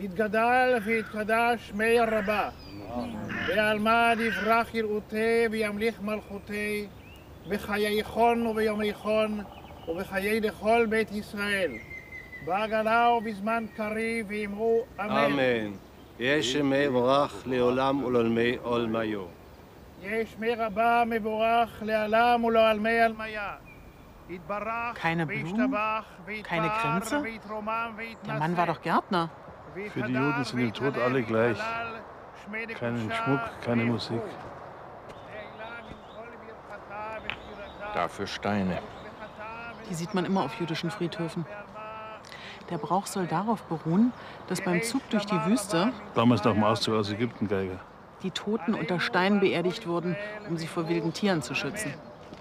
יתגדל ויתקדש שמי רבה, ועלמד יברח יראותי וימליך מלכותי, בחייכון וביומיכון, ובחיי לכל בית ישראל. בעגלה ובזמן קריב ואמרו אמן. אמן. יש שמי יברך לעולם ולעולמי עולמיו. יש שמי רבה מבורך לעלם ולעולמי עלמיה. יתברך Keine Blumen, keine. ויתרומם Der Mann war doch Gärtner. Für die Juden sind im Tod alle gleich. Keinen Schmuck, keine Musik. Dafür Steine. Die sieht man immer auf jüdischen Friedhöfen. Der Brauch soll darauf beruhen, dass beim Zug durch die Wüste Damals nach dem Auszug aus Ägypten, Geiger. die Toten unter Steinen beerdigt wurden, um sie vor wilden Tieren zu schützen.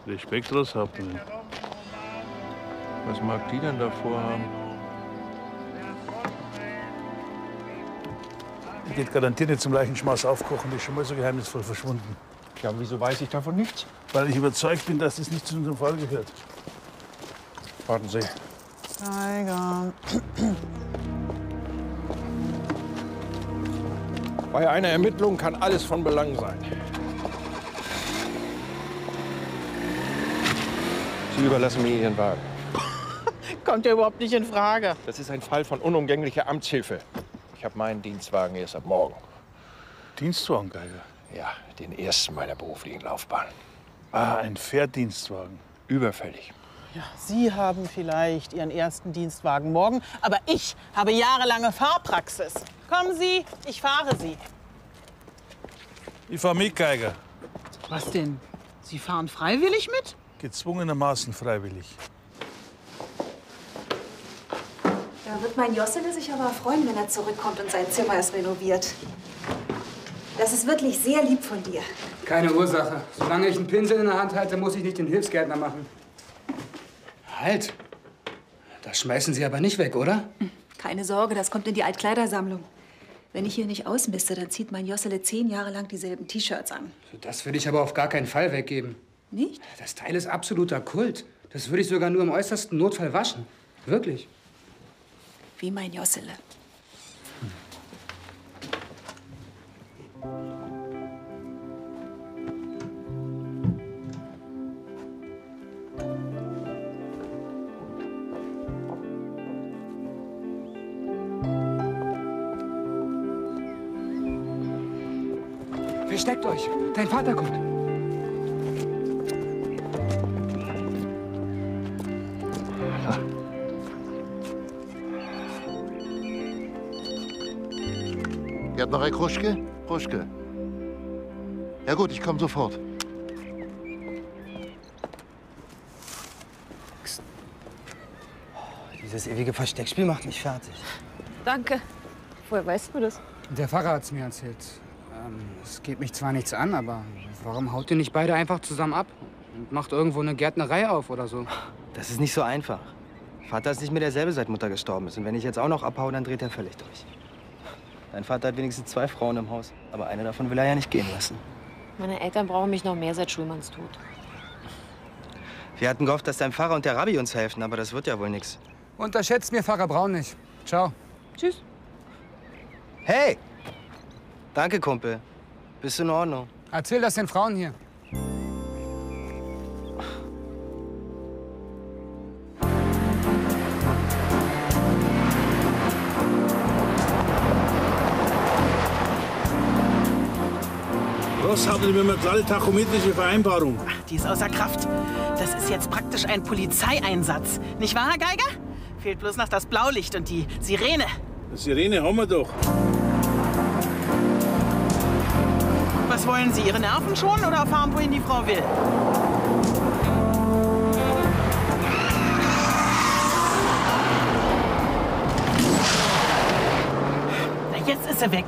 Respekt, Hauptmann. Was mag die denn davor haben? Die geht garantiert nicht zum Leichenschmaus aufkochen, die ist schon mal so geheimnisvoll verschwunden. Ja, wieso weiß ich davon nichts? Weil ich überzeugt bin, dass das nicht zu unserem Fall gehört. Warten Sie. Tiger. Bei einer Ermittlung kann alles von Belang sein. Sie überlassen mir Ihren Wagen. Kommt ja überhaupt nicht in Frage. Das ist ein Fall von unumgänglicher Amtshilfe. Ich habe meinen Dienstwagen erst ab morgen. Dienstwagen, Geiger? Ja, den ersten meiner beruflichen Laufbahn. Ah, ein Fährdienstwagen. Überfällig. Ja, Sie haben vielleicht Ihren ersten Dienstwagen morgen, aber ich habe jahrelange Fahrpraxis. Kommen Sie, ich fahre Sie. Ich fahr mit, Geiger. Was denn? Sie fahren freiwillig mit? Gezwungenermaßen freiwillig. Da wird mein Jossele sich aber freuen, wenn er zurückkommt und sein Zimmer ist renoviert. Das ist wirklich sehr lieb von dir. Keine Ursache. Solange ich einen Pinsel in der Hand halte, muss ich nicht den Hilfsgärtner machen. Halt! Das schmeißen Sie aber nicht weg, oder? Keine Sorge, das kommt in die Altkleidersammlung. Wenn ich hier nicht ausmiste, dann zieht mein Jossele zehn Jahre lang dieselben T-Shirts an. Das würde ich aber auf gar keinen Fall weggeben. Nicht? Das Teil ist absoluter Kult. Das würde ich sogar nur im äußersten Notfall waschen. Wirklich. Wie mein Jossele. Versteckt euch. Dein Vater kommt. Gärtnerei Kruschke? Kruschke. Ja gut, ich komme sofort. Dieses ewige Versteckspiel macht mich fertig. Danke. Woher weißt du das? Der Pfarrer hat's mir erzählt. Ähm, es geht mich zwar nichts an, aber warum haut ihr nicht beide einfach zusammen ab und macht irgendwo eine Gärtnerei auf oder so? Das ist nicht so einfach. Vater ist nicht mehr derselbe, seit Mutter gestorben ist. Und wenn ich jetzt auch noch abhaue, dann dreht er völlig durch. Dein Vater hat wenigstens zwei Frauen im Haus. Aber eine davon will er ja nicht gehen lassen. Meine Eltern brauchen mich noch mehr seit Schulmanns Tod. Wir hatten gehofft, dass dein Pfarrer und der Rabbi uns helfen, aber das wird ja wohl nichts. Unterschätzt mir Pfarrer Braun nicht. Ciao. Tschüss. Hey! Danke, Kumpel. Bist du in Ordnung? Erzähl das den Frauen hier. Was haben Sie mit einer klare tachometrische Vereinbarung? Die ist außer Kraft. Das ist jetzt praktisch ein Polizeieinsatz. Nicht wahr, Herr Geiger? Fehlt bloß noch das Blaulicht und die Sirene. Die Sirene haben wir doch. Was wollen Sie? Ihre Nerven schonen oder fahren, wohin die Frau will? Na, jetzt ist er weg.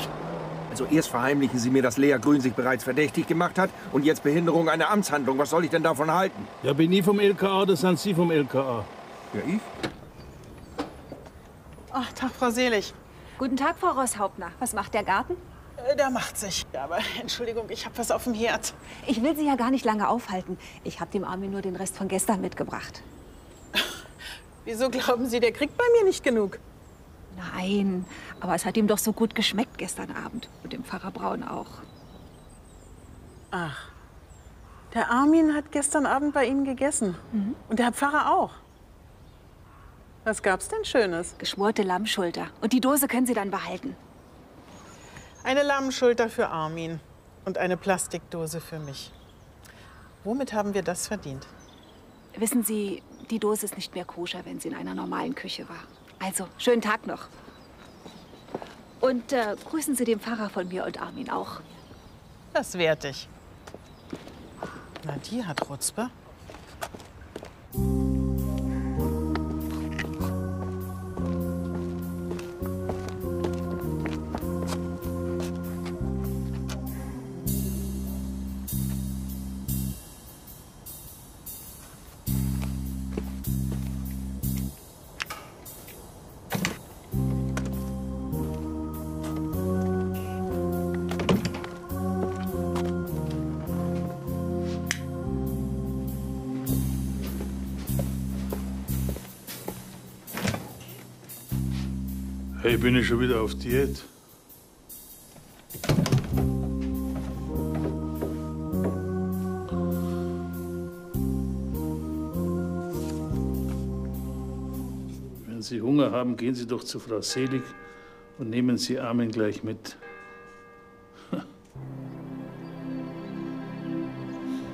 Also erst verheimlichen Sie mir, dass Lea Grün sich bereits verdächtig gemacht hat und jetzt Behinderung einer Amtshandlung. Was soll ich denn davon halten? Ja, bin ich vom LKA oder sind Sie vom LKA? Ja, ich? Ach, Tag, Frau Selig. Guten Tag, Frau Rosshauptner. Was macht der Garten? Äh, Der macht sich. Ja, aber Entschuldigung, ich habe was auf dem Herd. Ich will Sie ja gar nicht lange aufhalten. Ich habe dem Armin nur den Rest von gestern mitgebracht. Wieso glauben Sie, der kriegt bei mir nicht genug? Nein, aber es hat ihm doch so gut geschmeckt gestern Abend. Und dem Pfarrer Braun auch. Ach, der Armin hat gestern Abend bei Ihnen gegessen. Und der Herr Pfarrer auch. Was gab's denn Schönes? Geschmorte Lammschulter. Und die Dose können Sie dann behalten. Eine Lammschulter für Armin und eine Plastikdose für mich. Womit haben wir das verdient? Wissen Sie, die Dose ist nicht mehr koscher, wenn sie in einer normalen Küche war. Also, schönen Tag noch. Und äh, grüßen Sie den Pfarrer von mir und Armin auch. Das wert ich. Na, die hat Rutzpe. Bin ich schon wieder auf Diät? Wenn Sie Hunger haben, gehen Sie doch zu Frau Selig und nehmen Sie Armin gleich mit.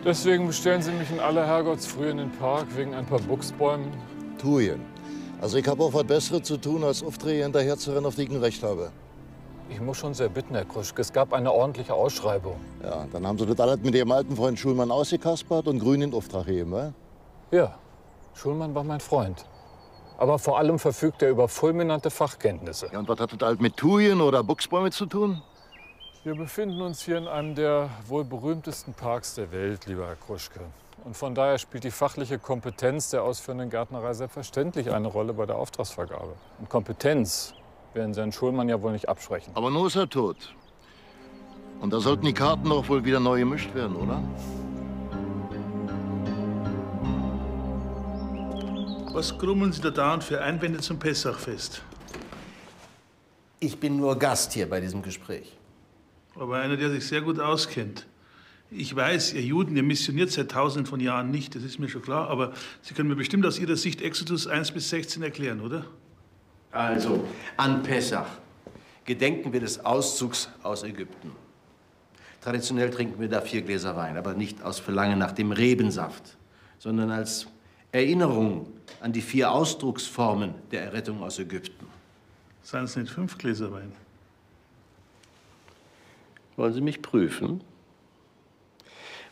Deswegen bestellen Sie mich in aller Herrgottsfrühe in den Park wegen ein paar Buchsbäumen. Tujen. Also ich habe auch was Besseres zu tun, als Aufträge hinterher zu rennen, auf die ich ein Recht habe. Ich muss schon sehr bitten, Herr Kruschke. Es gab eine ordentliche Ausschreibung. Ja, dann haben Sie das alles mit Ihrem alten Freund Schulmann ausgekaspert und Grün in Auftrag gegeben, wa? Ja, Schulmann war mein Freund. Aber vor allem verfügt er über fulminante Fachkenntnisse. Ja, und was hat das alles mit Tujen oder Buchsbäume zu tun? Wir befinden uns hier in einem der wohl berühmtesten Parks der Welt, lieber Herr Kruschke. Und von daher spielt die fachliche Kompetenz der ausführenden Gärtnerei selbstverständlich eine Rolle bei der Auftragsvergabe. Und Kompetenz werden Sie Herrn Schulmann ja wohl nicht absprechen. Aber nun ist er tot. Und da sollten die Karten doch wohl wieder neu gemischt werden, oder? Was krummeln Sie da dauernd für Einwände zum Pessachfest? Ich bin nur Gast hier bei diesem Gespräch. Aber einer, der sich sehr gut auskennt. Ich weiß, ihr Juden, ihr missioniert seit tausenden von Jahren nicht, das ist mir schon klar, aber Sie können mir bestimmt aus Ihrer Sicht Exodus 1 bis 16 erklären, oder? Also, an Pessach gedenken wir des Auszugs aus Ägypten. Traditionell trinken wir da vier Gläser Wein, aber nicht aus Verlangen nach dem Rebensaft, sondern als Erinnerung an die vier Ausdrucksformen der Errettung aus Ägypten. Seien es nicht fünf Gläser Wein? Wollen Sie mich prüfen?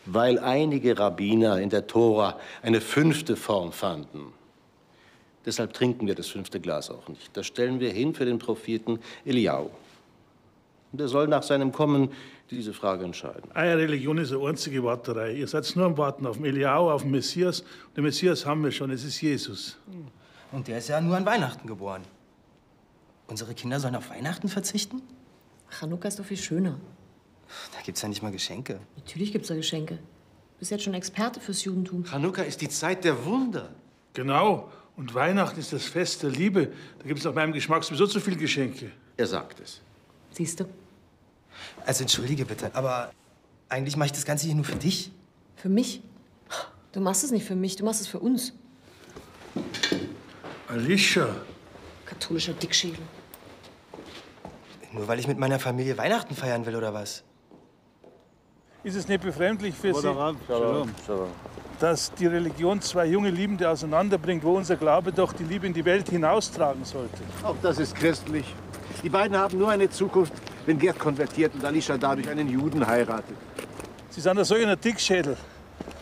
Weil einige Rabbiner in der Tora eine fünfte Form fanden. Deshalb trinken wir das fünfte Glas auch nicht. Das stellen wir hin für den Propheten Eliau. Und er soll nach seinem Kommen diese Frage entscheiden. Eure Religion ist eine einzige Warterei. Ihr seid nur am Warten auf den Eliau, auf den Messias. Und den Messias haben wir schon, es ist Jesus. Und der ist ja nur an Weihnachten geboren. Unsere Kinder sollen auf Weihnachten verzichten? Chanukka ist doch viel schöner. Da gibt's ja nicht mal Geschenke. Natürlich gibt's da Geschenke. Du bist jetzt schon Experte fürs Judentum. Chanukka ist die Zeit der Wunder. Genau. Und Weihnachten ist das Fest der Liebe. Da gibt es nach meinem Geschmack sowieso zu viele Geschenke. Er sagt es. Siehst du? Also entschuldige bitte, aber eigentlich mache ich das Ganze hier nur für dich. Für mich? Du machst es nicht für mich, du machst es für uns. Alicia. Katholischer Dickschädel. Nur weil ich mit meiner Familie Weihnachten feiern will, oder was? Ist es nicht befremdlich für Sie, dass die Religion zwei junge Liebende auseinanderbringt, wo unser Glaube doch die Liebe in die Welt hinaustragen sollte? Auch das ist christlich. Die beiden haben nur eine Zukunft, wenn Gerd konvertiert und Alicia dadurch einen Juden heiratet. Sie sind ein solcher Dickschädel.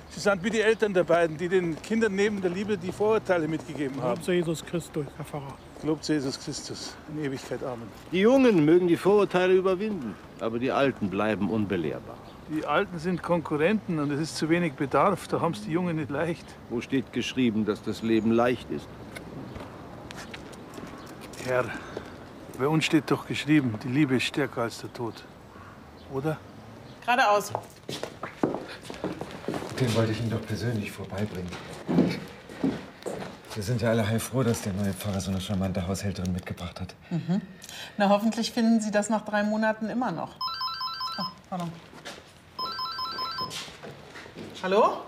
Sie sind wie die Eltern der beiden, die den Kindern neben der Liebe die Vorurteile mitgegeben haben. Lob sei Jesus Christus, Herr Pfarrer. Lob sei Jesus Christus. In Ewigkeit Amen. Die Jungen mögen die Vorurteile überwinden, aber die Alten bleiben unbelehrbar. Die Alten sind Konkurrenten und es ist zu wenig Bedarf. Da haben es die Jungen nicht leicht. Wo steht geschrieben, dass das Leben leicht ist? Herr, bei uns steht doch geschrieben, die Liebe ist stärker als der Tod. Oder? Geradeaus. Den wollte ich Ihnen doch persönlich vorbeibringen. Wir sind ja alle heilfroh, dass der neue Pfarrer so eine charmante Haushälterin mitgebracht hat. Mhm. Na, hoffentlich finden Sie das nach drei Monaten immer noch. Ach, pardon. Hallo?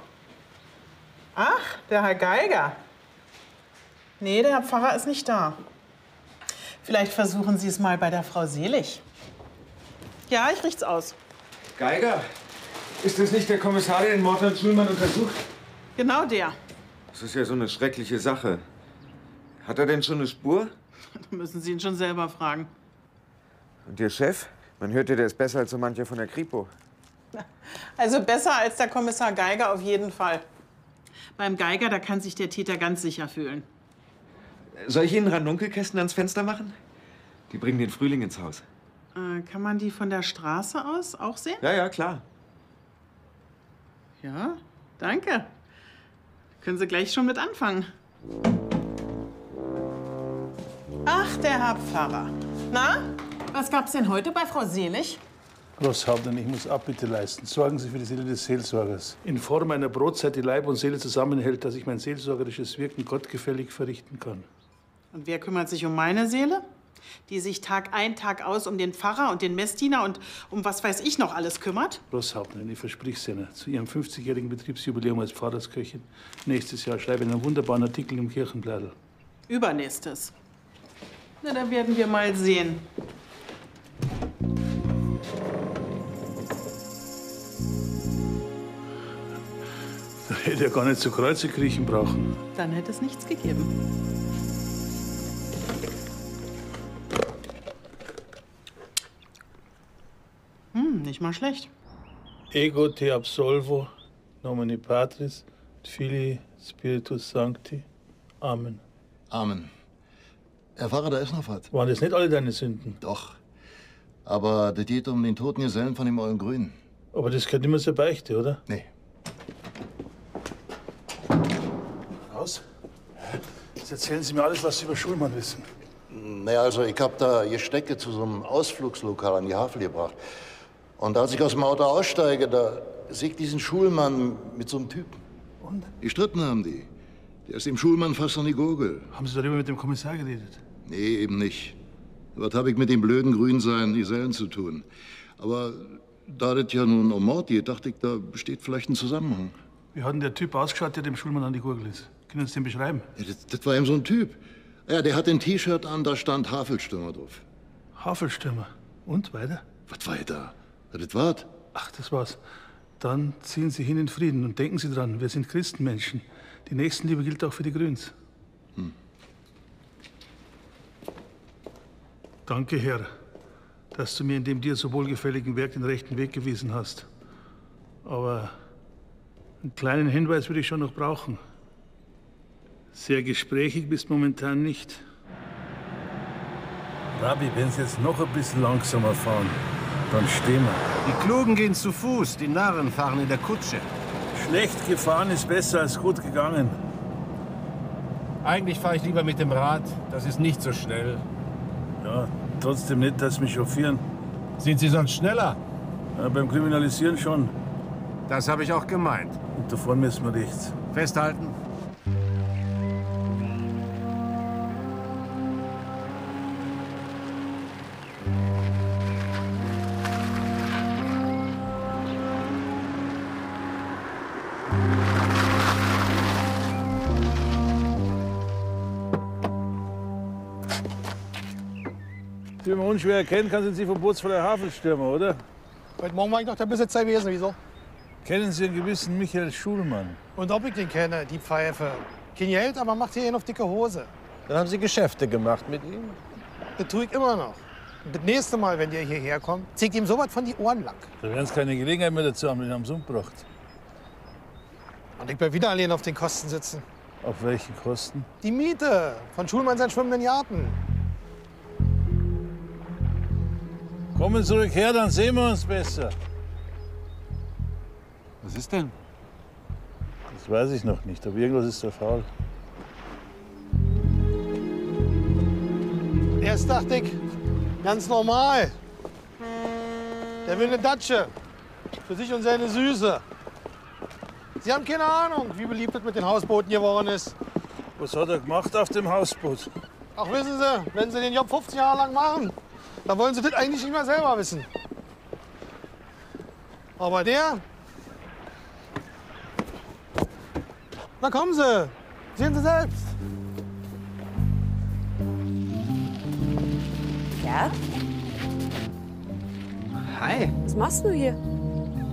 Ach, der Herr Geiger. Nee, der Herr Pfarrer ist nicht da. Vielleicht versuchen Sie es mal bei der Frau Selig. Ja, ich richt's aus. Geiger, ist das nicht der Kommissar, der den Mord an Schulmann untersucht? Genau der. Das ist ja so eine schreckliche Sache. Hat er denn schon eine Spur? Da müssen Sie ihn schon selber fragen. Und Ihr Chef? Man hörte, der ist besser als so mancher von der Kripo. Also besser als der Kommissar Geiger auf jeden Fall. Beim Geiger, da kann sich der Täter ganz sicher fühlen. Soll ich Ihnen Ranunkelkästen ans Fenster machen? Die bringen den Frühling ins Haus. Äh, kann man die von der Straße aus auch sehen? Ja, ja, klar. Ja, danke. Können Sie gleich schon mit anfangen. Ach, der Herr Pfarrer. Na, was gab's denn heute bei Frau Selig? Großhauptmann, ich muss Abbitte leisten. Sorgen Sie für die Seele des Seelsorgers. In Form einer Brotzeit, die Leib und Seele zusammenhält, dass ich mein seelsorgerisches Wirken gottgefällig verrichten kann. Und wer kümmert sich um meine Seele? Die sich Tag ein, Tag aus um den Pfarrer und den Messdiener und um was weiß ich noch alles kümmert? Großhauptmann, ich versprich es Ihnen. Zu Ihrem 50-jährigen Betriebsjubiläum als Pfarrersköchin nächstes Jahr schreibe ich einen wunderbaren Artikel im Kirchenblättel. Übernächstes. Na, da werden wir mal sehen. Hätte er gar nicht zu Kreuze kriechen brauchen. Dann hätte es nichts gegeben. Hm, nicht mal schlecht. Ego te absolvo, nomine Patris, Filii Spiritus Sancti. Amen. Amen. Herr Pfarrer, da ist noch was. Waren das nicht alle deine Sünden? Doch. Aber das geht um den toten Gesellen von dem Eulen Grün. Aber das gehört immer zur Beichte, oder? Nee. Aus. Jetzt erzählen Sie mir alles, was Sie über Schulmann wissen. Naja, also ich hab da Gestecke zu so einem Ausflugslokal an die Havel gebracht. Und als ich aus dem Auto aussteige, da sehe ich diesen Schulmann mit so einem Typen. Und? Gestritten haben die. Der ist dem Schulmann fast an die Gurgel. Haben Sie darüber mit dem Kommissar geredet? Nee, eben nicht. Was habe ich mit dem blöden Grünsein Gesellen zu tun? Aber da das ja nun um Mord geht, dachte ich, da besteht vielleicht ein Zusammenhang. Wie hat denn der Typ ausgeschaut, der dem Schulmann an die Gurgel ist? Können Sie den beschreiben? Ja, das, das war eben so ein Typ. Ja, der hat ein T-Shirt an, da stand Havelstürmer drauf. Havelstürmer. Und weiter? Was weiter? Ja, das war's. Ach, das war's. Dann ziehen Sie hin in Frieden und denken Sie dran, wir sind Christenmenschen. Die Nächstenliebe gilt auch für die Grüns. Hm. Danke, Herr, dass du mir in dem dir so wohlgefälligen Werk den rechten Weg gewiesen hast. Aber einen kleinen Hinweis würde ich schon noch brauchen. Sehr gesprächig bist momentan nicht. Rabbi, wenn Sie jetzt noch ein bisschen langsamer fahren, dann stehen wir. Die Klugen gehen zu Fuß, die Narren fahren in der Kutsche. Schlecht gefahren ist besser als gut gegangen. Eigentlich fahre ich lieber mit dem Rad. Das ist nicht so schnell. Ja, trotzdem nicht, dass Sie mich chauffieren. Sind Sie sonst schneller? Ja, beim Kriminalisieren schon. Das habe ich auch gemeint. Und davon müssen wir nichts. Festhalten. Man unschwer erkennen kann, sind Sie verbotsvoller Havelstürmer, oder? Heute Morgen war ich noch der Besitzer gewesen. Wieso? Kennen Sie einen gewissen Michael Schulmann? Und ob ich den kenne, die Pfeife. Kein Geld, aber macht hier einen auf dicke Hose. Dann haben Sie Geschäfte gemacht mit ihm? Das tue ich immer noch. Und das nächste Mal, wenn der hierher kommt, zieht ihm sowas von die Ohren lang. Da werden Sie keine Gelegenheit mehr dazu haben, den haben Sie umgebracht. Und ich bleib wieder allein auf den Kosten sitzen. Auf welche Kosten? Die Miete von Schulmann sein schwimmenden Garten. Kommen Sie zurück her, dann sehen wir uns besser. Was ist denn? Das weiß ich noch nicht, aber irgendwas ist da faul. Erst dachte ich, ganz normal. Der will eine Datsche. Für sich und seine Süße. Sie haben keine Ahnung, wie beliebt das mit den Hausbooten geworden ist. Was hat er gemacht auf dem Hausboot? Ach, wissen Sie, wenn Sie den Job 15 Jahre lang machen, dann wollen Sie das eigentlich nicht mehr selber wissen. Aber der. Na kommen Sie, sehen Sie selbst. Gerd? Hi. Was machst du hier?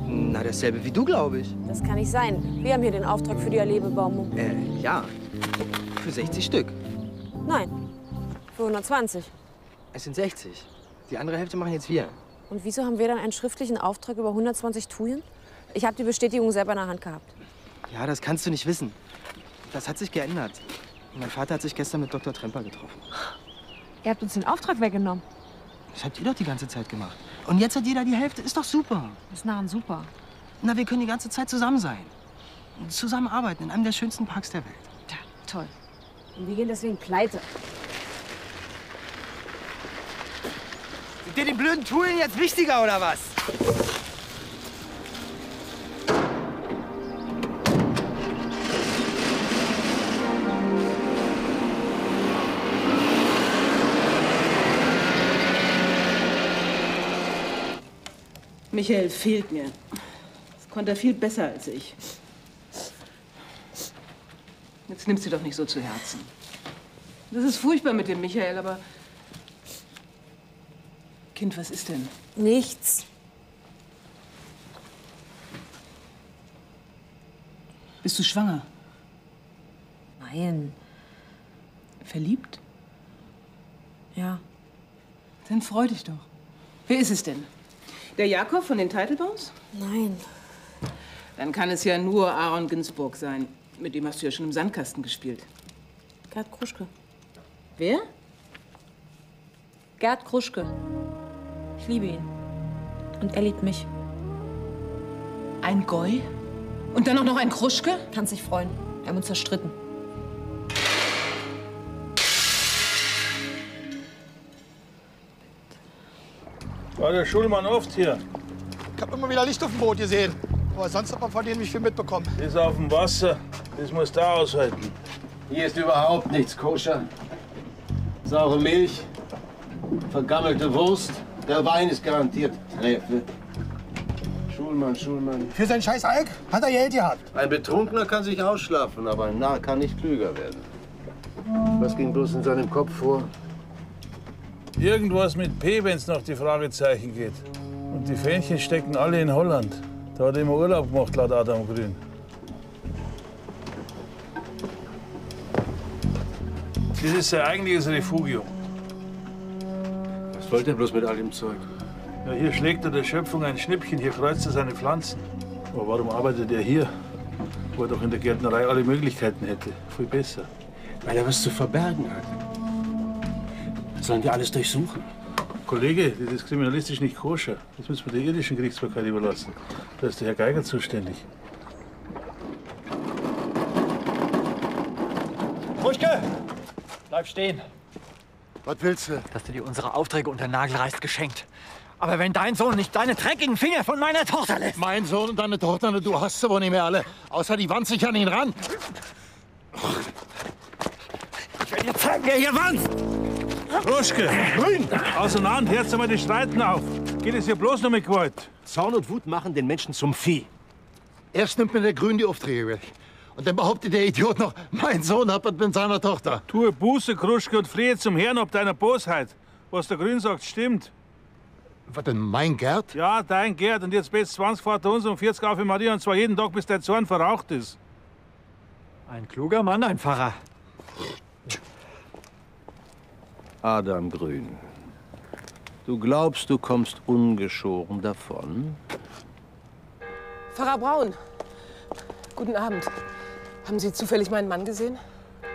Na, dasselbe wie du, glaube ich. Das kann nicht sein. Wir haben hier den Auftrag für die Erlebebaumung. Äh, ja. Für 60 Stück. Nein, für 120. Es sind 60. Die andere Hälfte machen jetzt wir. Und wieso haben wir dann einen schriftlichen Auftrag über 120 Tuyen? Ich habe die Bestätigung selber in der Hand gehabt. Ja, das kannst du nicht wissen. Das hat sich geändert. Mein Vater hat sich gestern mit Dr. Tremper getroffen. Ihr habt uns den Auftrag weggenommen. Das habt ihr doch die ganze Zeit gemacht. Und jetzt hat jeder die Hälfte. Ist doch super. Ist Narren super. Na, wir können die ganze Zeit zusammen sein. Zusammen arbeiten in einem der schönsten Parks der Welt. Ja, toll. Und wir gehen deswegen pleite. Sind dir die blöden Tulen jetzt wichtiger oder was? Michael fehlt mir. Das konnte er viel besser als ich. Jetzt nimmst du doch nicht so zu Herzen. Das ist furchtbar mit dem Michael, aber. Kind, was ist denn? Nichts. Bist du schwanger? Nein. Verliebt? Ja. Dann freu dich doch. Wer ist es denn? Der Jakob von den Teitelbaus? Nein. Dann kann es ja nur Aaron Ginsburg sein. Mit dem hast du ja schon im Sandkasten gespielt. Gerd Kruschke. Wer? Gerd Kruschke. Ich liebe ihn. Und er liebt mich. Ein Goi? Und dann auch noch ein Kruschke? Kannst dich freuen. Wir haben uns zerstritten. War der Schulmann oft hier? Ich habe immer wieder Licht auf dem Boot gesehen. Aber sonst hat man von denen nicht viel mitbekommen. Ist auf dem Wasser. Das muss da aushalten. Hier ist überhaupt nichts koscher. Saure Milch, vergammelte Wurst. Der Wein ist garantiert Träfe. Schulmann, Schulmann. Für seinen scheiß Alk hat er Geld gehabt. Ein Betrunkener kann sich ausschlafen, aber ein Narr kann nicht klüger werden. Was ging bloß in seinem Kopf vor? Irgendwas mit P, wenn es noch die Fragezeichen geht. Und die Fähnchen stecken alle in Holland. Da hat er immer Urlaub gemacht, laut Adam Grün. Das ist sein eigentliches Refugium. Was wollte er bloß mit all dem Zeug? Ja, hier schlägt er der Schöpfung ein Schnippchen, hier kreuzt er seine Pflanzen. Aber warum arbeitet er hier? Wo er doch in der Gärtnerei alle Möglichkeiten hätte. Viel besser. Weil er was zu verbergen hat. Sollen wir alles durchsuchen? Kollege, das ist kriminalistisch nicht koscher. Das müssen wir der irdischen Gerichtsbarkeit überlassen. Da ist der Herr Geiger zuständig. Kruschke, bleib stehen. Was willst du? Dass du dir unsere Aufträge unter den Nagel reißt, geschenkt. Aber wenn dein Sohn nicht deine dreckigen Finger von meiner Tochter lässt. Mein Sohn und deine Tochter, du hast sie wohl nicht mehr alle. Außer die wand sich an ihn ran. Ich will dir zeigen, wer hier wandt. Ruschke, Grün, auseinander, hört mal die Streiten auf. Geht es hier bloß noch mit Gewalt? Zorn und Wut machen den Menschen zum Vieh. Erst nimmt mir der Grün die Aufträge weg. Und dann behauptet der Idiot noch, mein Sohn hat was mit seiner Tochter. Tue Buße, Kruschke, und fliehe zum Herrn ob deiner Bosheit. Was der Grün sagt, stimmt. Was denn, mein Gerd? Ja, dein Gerd. Und jetzt bist 20 Vater uns und 40 auf Maria und zwar jeden Tag, bis der Zorn verraucht ist. Ein kluger Mann, ein Pfarrer. Adam Grün. Du glaubst, du kommst ungeschoren davon? Pfarrer Braun. Guten Abend. Haben Sie zufällig meinen Mann gesehen?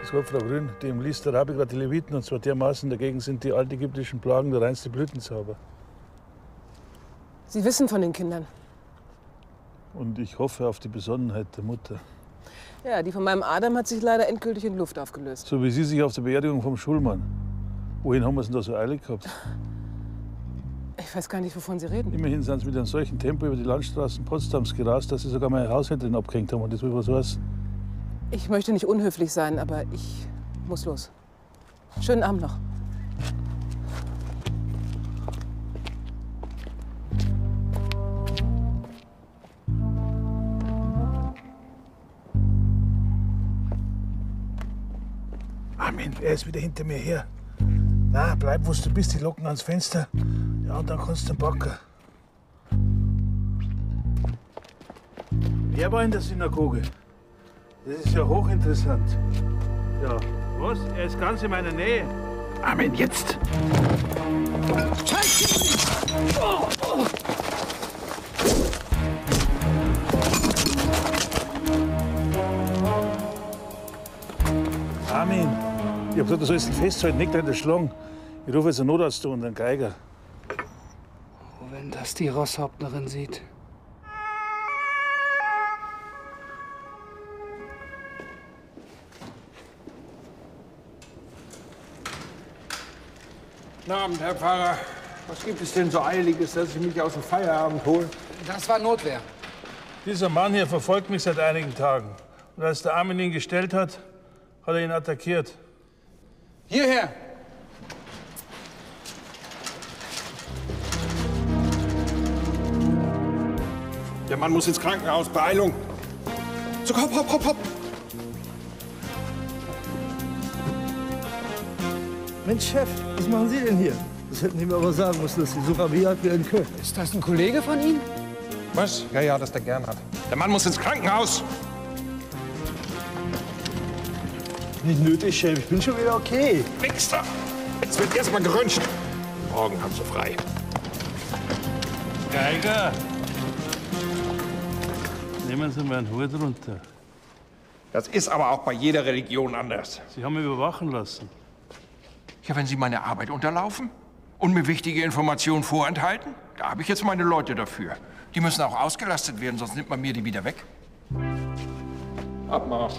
Das Gott, Frau Grün, dem liest der Rabbi gerade die Leviten und zwar dermaßen dagegen sind die altägyptischen Plagen der reinste Blütenzauber. Sie wissen von den Kindern. Und ich hoffe auf die Besonnenheit der Mutter. Ja, die von meinem Adam hat sich leider endgültig in Luft aufgelöst. So wie Sie sich auf der Beerdigung vom Schulmann. Wohin haben wir es denn da so eilig gehabt? Ich weiß gar nicht, wovon Sie reden. Immerhin sind Sie mit einem solchen Tempo über die Landstraßen Potsdams gerast, dass Sie sogar meine Haushälterin abgehängt haben. Und das will was heißen. Ich möchte nicht unhöflich sein, aber ich muss los. Schönen Abend noch. Armin, er ist wieder hinter mir her. Na, bleib, wo du bist, die Locken ans Fenster. Ja, und dann kannst du den backen. Wer war in der Synagoge? Das ist ja hochinteressant. Ja, was? Er ist ganz in meiner Nähe. Amen, jetzt! Oh, oh. Armin, ich hab gesagt, du sollst ihn festhalten, nicht an der Schlange. Ich rufe jetzt einen Notarzt und einen Geiger. Oh, wenn das die Rosshauptnerin sieht. Guten Abend, Herr Pfarrer. Was gibt es denn so Eiliges, dass Sie mich aus dem Feierabend holen? Das war Notwehr. Dieser Mann hier verfolgt mich seit einigen Tagen. Und als der Armin ihn gestellt hat, hat er ihn attackiert. Hierher! Der Mann muss ins Krankenhaus. Beeilung! So, hopp, hopp, hopp, hopp! Mensch, Chef, was machen Sie denn hier? Das hätten Sie mir aber sagen müssen, dass Sie so rabiat werden können. Ist das ein Kollege von Ihnen? Was? Ja, ja, das der gern hat. Der Mann muss ins Krankenhaus. Nicht nötig, Chef. Ich bin schon wieder okay. Wichser! Jetzt wird erst mal geröntgt. Morgen haben Sie frei. Geiger! Nehmen Sie mal einen Hut runter. Das ist aber auch bei jeder Religion anders. Sie haben mich überwachen lassen. Ja, wenn Sie meine Arbeit unterlaufen und mir wichtige Informationen vorenthalten, da habe ich jetzt meine Leute dafür. Die müssen auch ausgelastet werden, sonst nimmt man mir die wieder weg. Abmarsch.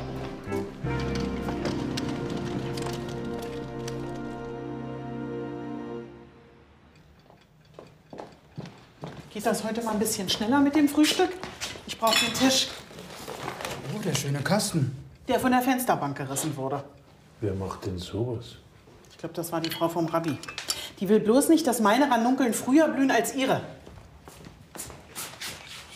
Geht das heute mal ein bisschen schneller mit dem Frühstück? Ich brauche den Tisch, Oh, der schöne Kasten. der von der Fensterbank gerissen wurde. Wer macht denn sowas? Ich glaube, das war die Frau vom Rabbi. Die will bloß nicht, dass meine Ranunkeln früher blühen als ihre.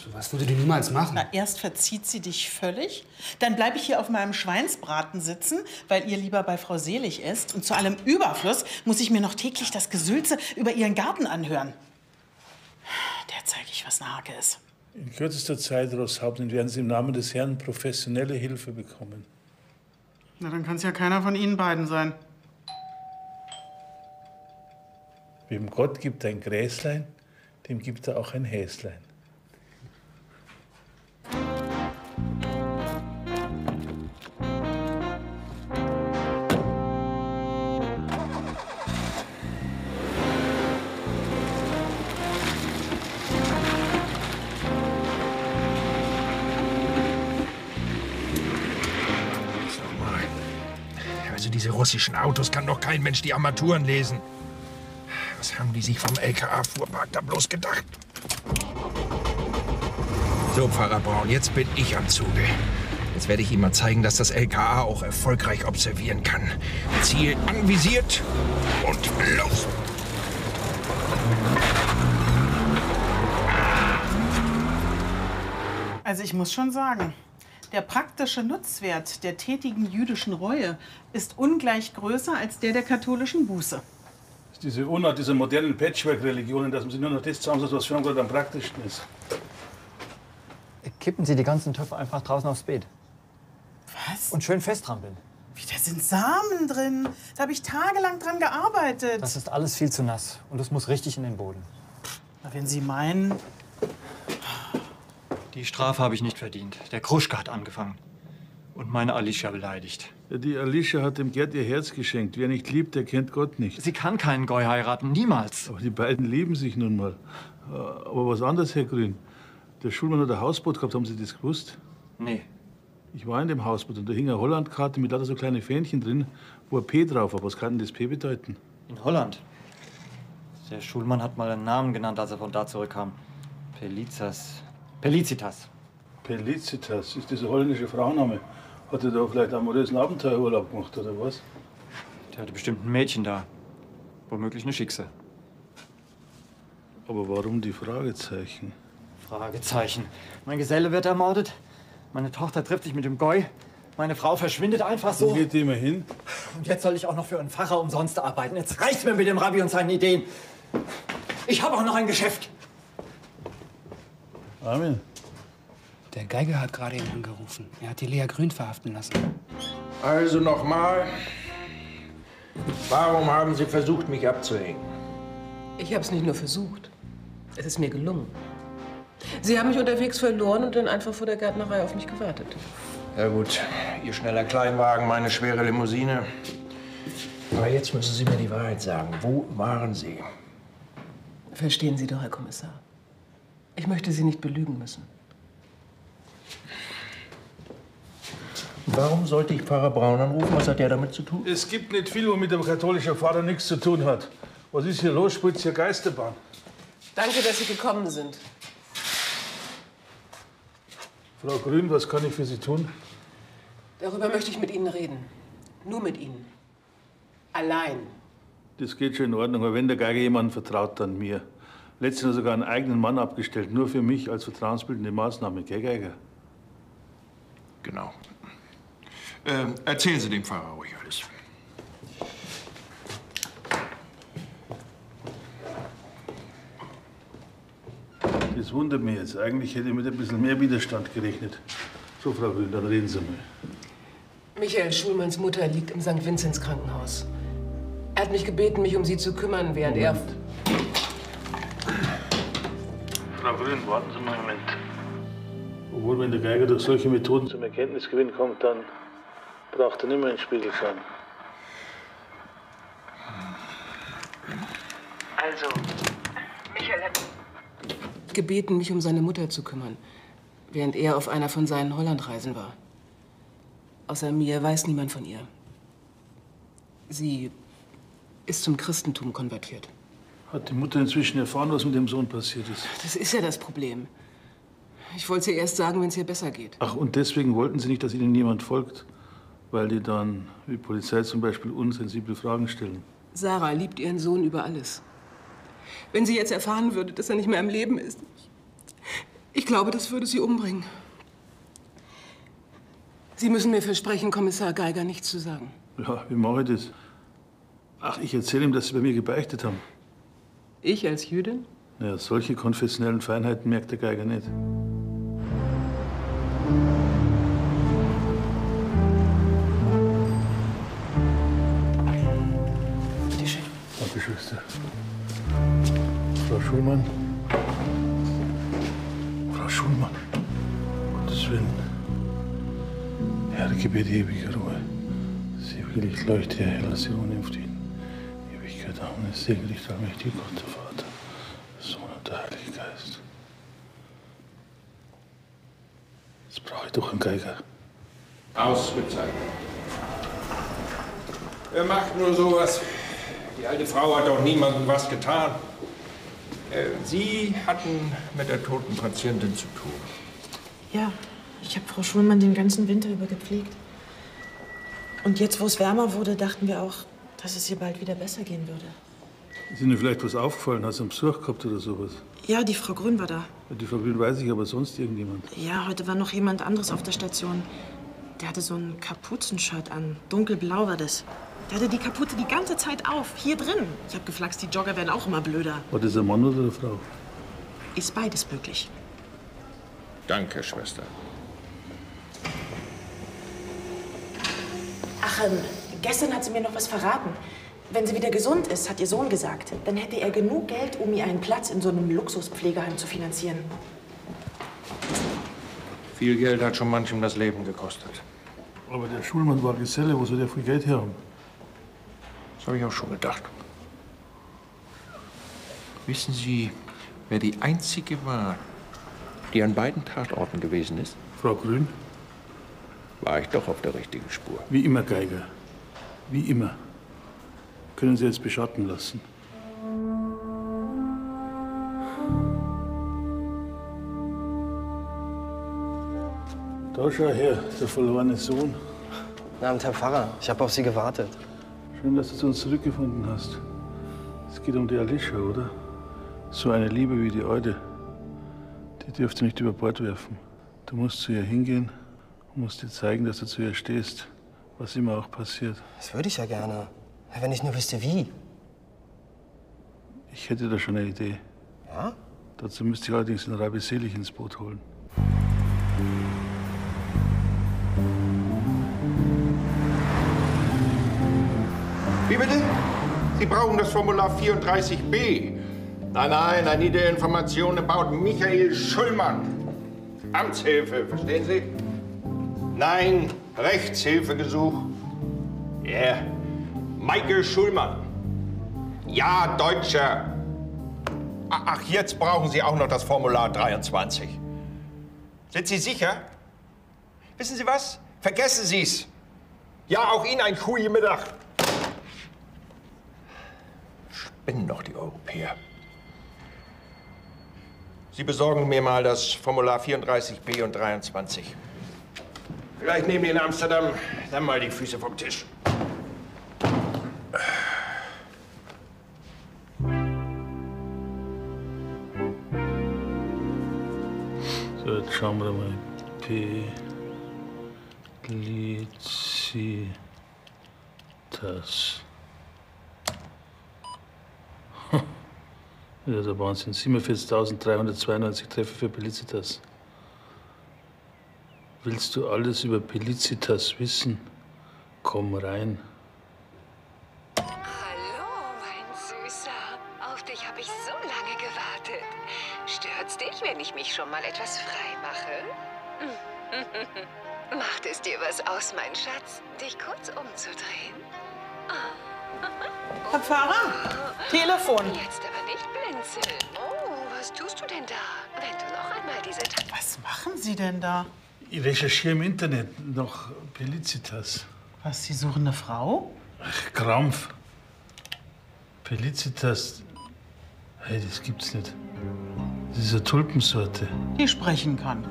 So was würde die niemals machen. Na, erst verzieht sie dich völlig, dann bleibe ich hier auf meinem Schweinsbraten sitzen, weil ihr lieber bei Frau Selig ist. Und zu allem Überfluss muss ich mir noch täglich das Gesülze über ihren Garten anhören. Der zeige ich, was eine Hake ist. In kürzester Zeit, Rosshauptmann, werden Sie im Namen des Herrn professionelle Hilfe bekommen. Na, dann kann es ja keiner von Ihnen beiden sein. Wem Gott gibt ein Gräslein, dem gibt er auch ein Häslein. Also diese russischen Autos kann doch kein Mensch die Armaturen lesen. Haben die sich vom LKA-Fuhrpark da bloß gedacht? So, Pfarrer Braun, jetzt bin ich am Zuge. Jetzt werde ich Ihnen mal zeigen, dass das LKA auch erfolgreich observieren kann. Ziel anvisiert und los! Also ich muss schon sagen, der praktische Nutzwert der tätigen jüdischen Reue ist ungleich größer als der der katholischen Buße. Diese Unart dieser modernen Patchwork-Religionen, dass man sich nur noch das zusammensetzt, was für einen gerade am praktischsten ist. Kippen Sie die ganzen Töpfe einfach draußen aufs Beet. Was? Und schön festtrampeln. Wie, da sind Samen drin. Da habe ich tagelang dran gearbeitet. Das ist alles viel zu nass. Und es muss richtig in den Boden. Na, wenn Sie meinen. Die Strafe habe ich nicht verdient. Der Kruschka hat angefangen. Und meine Alicia beleidigt. Die Alicia hat dem Gerd ihr Herz geschenkt. Wer nicht liebt, der kennt Gott nicht. Sie kann keinen Goy heiraten, niemals. Aber die beiden lieben sich nun mal. Äh, Aber was anderes, Herr Grün. Der Schulmann hat ein Hausboot gehabt, haben Sie das gewusst? Nee. Ich war in dem Hausboot und da hing eine Hollandkarte mit lauter so kleine Fähnchen drin, wo ein P drauf war. Was kann denn das P bedeuten? In Holland. Der Schulmann hat mal einen Namen genannt, als er von da zurückkam. Pelizas. Pelicitas. Pelicitas, ist das ein holländischer Frauenname? Hat er da vielleicht amorösen Abenteuerurlaub gemacht oder was? Der hatte bestimmt ein Mädchen da. Womöglich eine Schickse. Aber warum die Fragezeichen? Fragezeichen. Mein Geselle wird ermordet. Meine Tochter trifft sich mit dem Goy. Meine Frau verschwindet einfach so. Wo geht die immer hin? Und jetzt soll ich auch noch für einen Pfarrer umsonst arbeiten. Jetzt reicht's mir mit dem Rabbi und seinen Ideen. Ich habe auch noch ein Geschäft. Amen. Der Geiger hat gerade ihn angerufen. Er hat die Lea Grün verhaften lassen. Also nochmal. Warum haben Sie versucht, mich abzuhängen? Ich habe es nicht nur versucht. Es ist mir gelungen. Sie haben mich unterwegs verloren und dann einfach vor der Gärtnerei auf mich gewartet. Ja gut, Ihr schneller Kleinwagen, meine schwere Limousine. Aber jetzt müssen Sie mir die Wahrheit sagen. Wo waren Sie? Verstehen Sie doch, Herr Kommissar. Ich möchte Sie nicht belügen müssen. Warum sollte ich Pfarrer Braun anrufen? Was hat der damit zu tun? Es gibt nicht viel, wo mit dem katholischen Pfarrer nichts zu tun hat. Was ist hier los? Spritzt hier Geisterbahn? Danke, dass Sie gekommen sind. Frau Grün, was kann ich für Sie tun? Darüber möchte ich mit Ihnen reden. Nur mit Ihnen. Allein. Das geht schon in Ordnung, aber wenn der Geiger jemanden vertraut, dann mir. Letztens hat er sogar einen eigenen Mann abgestellt, nur für mich als vertrauensbildende Maßnahme, gell, Geiger? Genau. Ähm, erzählen Sie dem Pfarrer ruhig alles. Das wundert mich jetzt. Eigentlich hätte ich mit ein bisschen mehr Widerstand gerechnet. So, Frau Grün, dann reden Sie mal. Michael Schulmanns Mutter liegt im St. Vinzenz Krankenhaus. Er hat mich gebeten, mich um sie zu kümmern, während er. Frau Grün, warten Sie mal einen Moment. Obwohl, wenn der Geiger durch solche Methoden zum Erkenntnisgewinn kommt, dann braucht er nicht mehr ins Spiegel schauen. Also, Michael hat gebeten, mich um seine Mutter zu kümmern, während er auf einer von seinen Hollandreisen war. Außer mir weiß niemand von ihr. Sie ist zum Christentum konvertiert. Hat die Mutter inzwischen erfahren, was mit dem Sohn passiert ist? Das ist ja das Problem. Ich wollte es ihr erst sagen, wenn es ihr besser geht. Ach, und deswegen wollten Sie nicht, dass Ihnen jemand folgt? Weil die dann, wie Polizei zum Beispiel, unsensible Fragen stellen. Sarah liebt ihren Sohn über alles. Wenn sie jetzt erfahren würde, dass er nicht mehr am Leben ist, ich glaube, das würde sie umbringen. Sie müssen mir versprechen, Kommissar Geiger nichts zu sagen. Ja, wie mache ich das? Ach, ich erzähle ihm, dass Sie bei mir gebeichtet haben. Ich als Jüdin? Ja, solche konfessionellen Feinheiten merkt der Geiger nicht. Frau Schulmann. Frau Schulmann. Gottes Willen. Herr, gebe dir ewige Ruhe. Licht leuchte, Herr, lass sie unempft ihn. Ewigkeit, Amen. Segne dich, der allmächtige Gott, der Vater, der Sohn und der Heilige Geist. Jetzt brauche ich doch einen Geiger. Ausgezeichnet. Er macht nur sowas. Die alte Frau hat doch niemandem was getan. Äh, Sie hatten mit der toten Patientin zu tun. Ja, ich habe Frau Schulmann den ganzen Winter über gepflegt. Und jetzt, wo es wärmer wurde, dachten wir auch, dass es ihr bald wieder besser gehen würde. Ist Ihnen vielleicht was aufgefallen? Hast du einen Besuch gehabt oder sowas? Ja, die Frau Grün war da. Die Frau Grün weiß ich, aber sonst irgendjemand. Ja, heute war noch jemand anderes auf der Station. Der hatte so ein Kapuzenshirt an. Dunkelblau war das. Der hatte die Kapuze die ganze Zeit auf, hier drin. Ich hab geflaxt, die Jogger werden auch immer blöder. War das ein Mann oder eine Frau? Ist beides möglich. Danke, Schwester. Ach, ähm, gestern hat sie mir noch was verraten. Wenn sie wieder gesund ist, hat ihr Sohn gesagt, dann hätte er genug Geld, um ihr einen Platz in so einem Luxuspflegeheim zu finanzieren. Viel Geld hat schon manchem das Leben gekostet. Aber der Schulmann war Geselle, wo soll der viel Geld her haben? Das habe ich auch schon gedacht. Wissen Sie, wer die einzige war, die an beiden Tatorten gewesen ist? Frau Grün? War ich doch auf der richtigen Spur. Wie immer, Geiger. Wie immer. Können Sie jetzt beschatten lassen. Da schau her, der verlorene Sohn. Guten Abend, Herr Pfarrer. Ich habe auf Sie gewartet. Schön, dass du zu uns zurückgefunden hast. Es geht um die Alicia, oder? So eine Liebe wie die alte, die dürft ihr nicht über Bord werfen. Du musst zu ihr hingehen und musst ihr zeigen, dass du zu ihr stehst, was immer auch passiert. Das würde ich ja gerne. Wenn ich nur wüsste, wie. Ich hätte da schon eine Idee. Ja? Dazu müsste ich allerdings den Rabbi Selig ins Boot holen. Wie bitte? Sie brauchen das Formular 34b. Nein, nein, I need information about Michael Schullmann. Amtshilfe, verstehen Sie? Nein, Rechtshilfegesuch. Ja, yeah. Michael Schulmann. Ja, Deutscher. Ach, jetzt brauchen Sie auch noch das Formular 23. Sind Sie sicher? Wissen Sie was? Vergessen Sie es. Ja, auch Ihnen ein Kuh Mittag. Spinnen doch die Europäer. Sie besorgen mir mal das Formular 34b und 23. Vielleicht nehmen die in Amsterdam dann mal die Füße vom Tisch. So, jetzt schauen wir mal. Pelicitas. Ja, der Wahnsinn. 47.392 Treffer für Pelicitas. Willst du alles über Pelicitas wissen? Komm rein. Hallo, mein Süßer. Auf dich habe ich so lange gewartet. Stört's dich, wenn ich mich schon mal etwas frei mache? Macht es dir was aus, mein Schatz, dich kurz umzudrehen? Herr Pfarrer, Telefon. Jetzt aber nicht blinzeln. Oh, was tust du denn da? Wenn du noch einmal diese... Ta Was machen Sie denn da? Ich recherchiere im Internet nach Pelicitas. Was, Sie suchen eine Frau? Ach, Krampf. Pelicitas. Hey, das gibt's nicht. Das ist eine Tulpensorte. Die sprechen kann.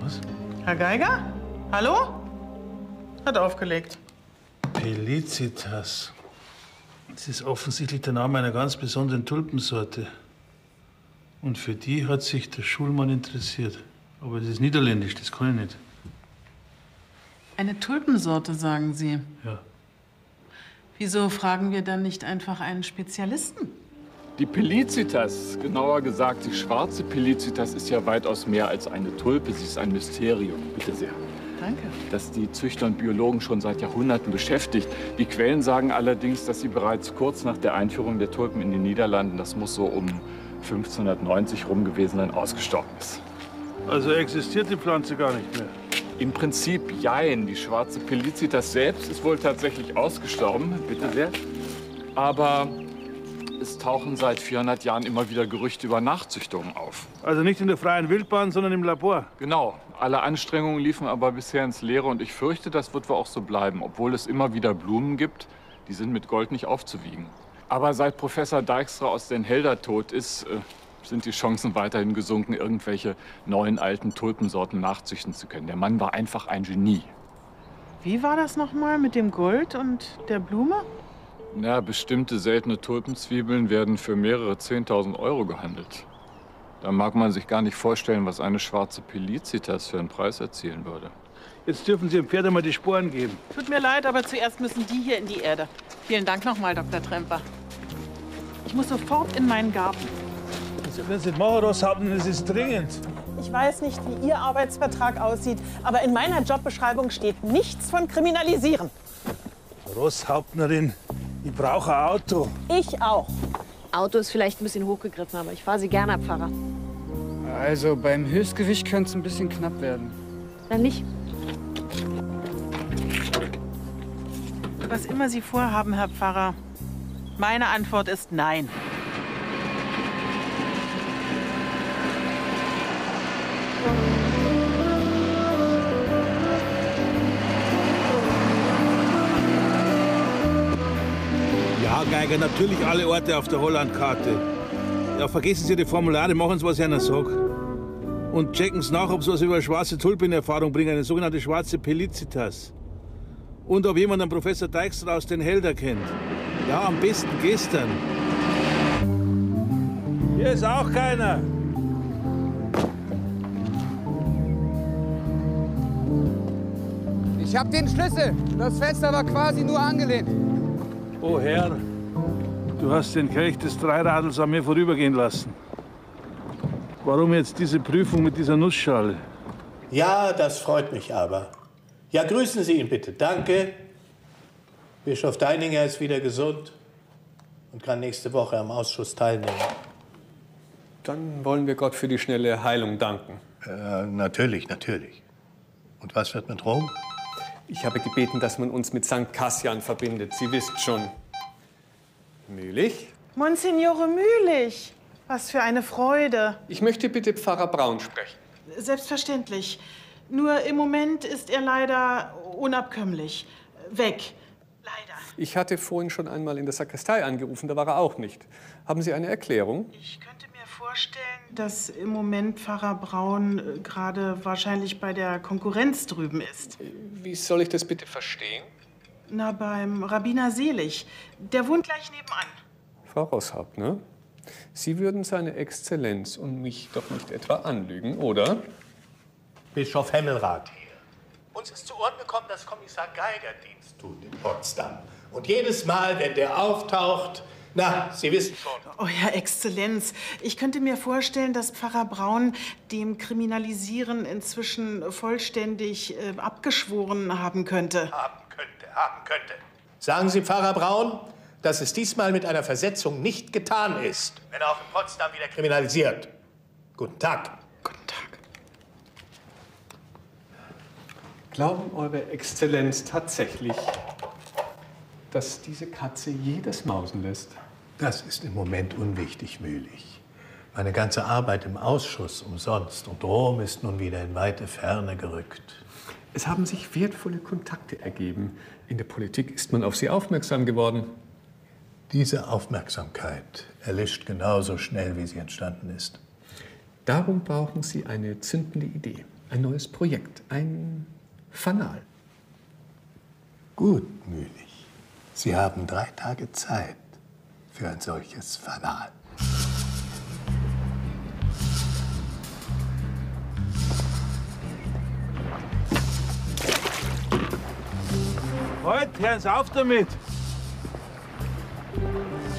Was? Herr Geiger? Hallo? Hat aufgelegt. Pelicitas. Das ist offensichtlich der Name einer ganz besonderen Tulpensorte. Und für die hat sich der Schulmann interessiert. Aber das ist niederländisch, das kann ich nicht. Eine Tulpensorte, sagen Sie. Ja. Wieso fragen wir dann nicht einfach einen Spezialisten? Die Pelicitas, genauer gesagt die schwarze Pelicitas, ist ja weitaus mehr als eine Tulpe. Sie ist ein Mysterium. Bitte sehr. Danke. Das die Züchter und Biologen schon seit Jahrhunderten beschäftigt. Die Quellen sagen allerdings, dass sie bereits kurz nach der Einführung der Tulpen in den Niederlanden, das muss so um 1590 rum gewesen sein, ausgestorben ist. Also existiert die Pflanze gar nicht mehr? Im Prinzip jein. Die schwarze Pelicitas selbst ist wohl tatsächlich ausgestorben, bitte sehr. Aber es tauchen seit 400 Jahren immer wieder Gerüchte über Nachzüchtungen auf. Also nicht in der freien Wildbahn, sondern im Labor. Genau. Alle Anstrengungen liefen aber bisher ins Leere und ich fürchte, das wird wohl auch so bleiben, obwohl es immer wieder Blumen gibt, die sind mit Gold nicht aufzuwiegen. Aber seit Professor Dijkstra aus Den Helder tot ist, äh, sind die Chancen weiterhin gesunken, irgendwelche neuen alten Tulpensorten nachzüchten zu können. Der Mann war einfach ein Genie. Wie war das nochmal mit dem Gold und der Blume? Ja, bestimmte seltene Tulpenzwiebeln werden für mehrere 10.000 Euro gehandelt. Da mag man sich gar nicht vorstellen, was eine schwarze Pelicitas für einen Preis erzielen würde. Jetzt dürfen Sie dem Pferd einmal die Sporen geben. Tut mir leid, aber zuerst müssen die hier in die Erde. Vielen Dank nochmal, Dr. Tremper. Ich muss sofort in meinen Garten. Sie können es nicht machen, Rosshaupten, es ist dringend. Ich weiß nicht, wie Ihr Arbeitsvertrag aussieht, aber in meiner Jobbeschreibung steht nichts von Kriminalisieren. Rosshauptnerin, ich brauche ein Auto. Ich auch. Auto ist vielleicht ein bisschen hochgegriffen, aber ich fahre Sie gerne, Herr Pfarrer. Also beim Höchstgewicht könnte es ein bisschen knapp werden. Dann nicht. Was immer Sie vorhaben, Herr Pfarrer, meine Antwort ist nein. Ja, Geiger, natürlich alle Orte auf der Hollandkarte. Ja, vergessen Sie die Formulare, machen Sie, was ich Ihnen sage. Und checken Sie nach, ob Sie was über schwarze Tulpe in Erfahrung bringen, eine sogenannte schwarze Pelicitas. Und ob jemand einen Professor Dijkstra aus den Helder kennt. Ja, am besten gestern. Hier ist auch keiner. Ich hab den Schlüssel. Das Fenster war quasi nur angelehnt. Oh Herr, du hast den Kelch des Dreiradels an mir vorübergehen lassen. Warum jetzt diese Prüfung mit dieser Nussschale? Ja, das freut mich aber. Ja, grüßen Sie ihn bitte. Danke. Bischof Deininger ist wieder gesund und kann nächste Woche am Ausschuss teilnehmen. Dann wollen wir Gott für die schnelle Heilung danken. Äh, natürlich, natürlich. Und was wird mit Rom? Ich habe gebeten, dass man uns mit St. Cassian verbindet. Sie wissen schon. Mühlich? Monsignore Mühlich, was für eine Freude. Ich möchte bitte Pfarrer Braun sprechen. Selbstverständlich. Nur im Moment ist er leider unabkömmlich. Weg. Ich hatte vorhin schon einmal in der Sakristei angerufen, da war er auch nicht. Haben Sie eine Erklärung? Ich könnte mir vorstellen, dass im Moment Pfarrer Braun äh, gerade wahrscheinlich bei der Konkurrenz drüben ist. Wie soll ich das bitte verstehen? Na, beim Rabbiner Selig. Der wohnt gleich nebenan. Frau Rosshaupt, ne? Sie würden seine Exzellenz und mich doch nicht etwa anlügen, oder? Bischof Hemmelrath hier. Uns ist zu Ohren gekommen, dass Kommissar Geiger Dienst tut in Potsdam. Und jedes Mal, wenn der auftaucht, na, Sie wissen schon. Oh ja, Exzellenz. Ich könnte mir vorstellen, dass Pfarrer Braun dem Kriminalisieren inzwischen vollständig äh, abgeschworen haben könnte. Haben könnte, haben könnte. Sagen Sie, Pfarrer Braun, dass es diesmal mit einer Versetzung nicht getan ist, wenn er auch in Potsdam wieder kriminalisiert. Guten Tag. Glauben Eure Exzellenz tatsächlich, dass diese Katze jedes Mausen lässt? Das ist im Moment unwichtig, Mühlich. Meine ganze Arbeit im Ausschuss umsonst und Rom ist nun wieder in weite Ferne gerückt. Es haben sich wertvolle Kontakte ergeben. In der Politik ist man auf Sie aufmerksam geworden. Diese Aufmerksamkeit erlischt genauso schnell, wie sie entstanden ist. Darum brauchen Sie eine zündende Idee, ein neues Projekt, ein Fanal. Gut, Mühlich. Sie haben drei Tage Zeit für ein solches Fanal. Heute, hören Sie auf damit.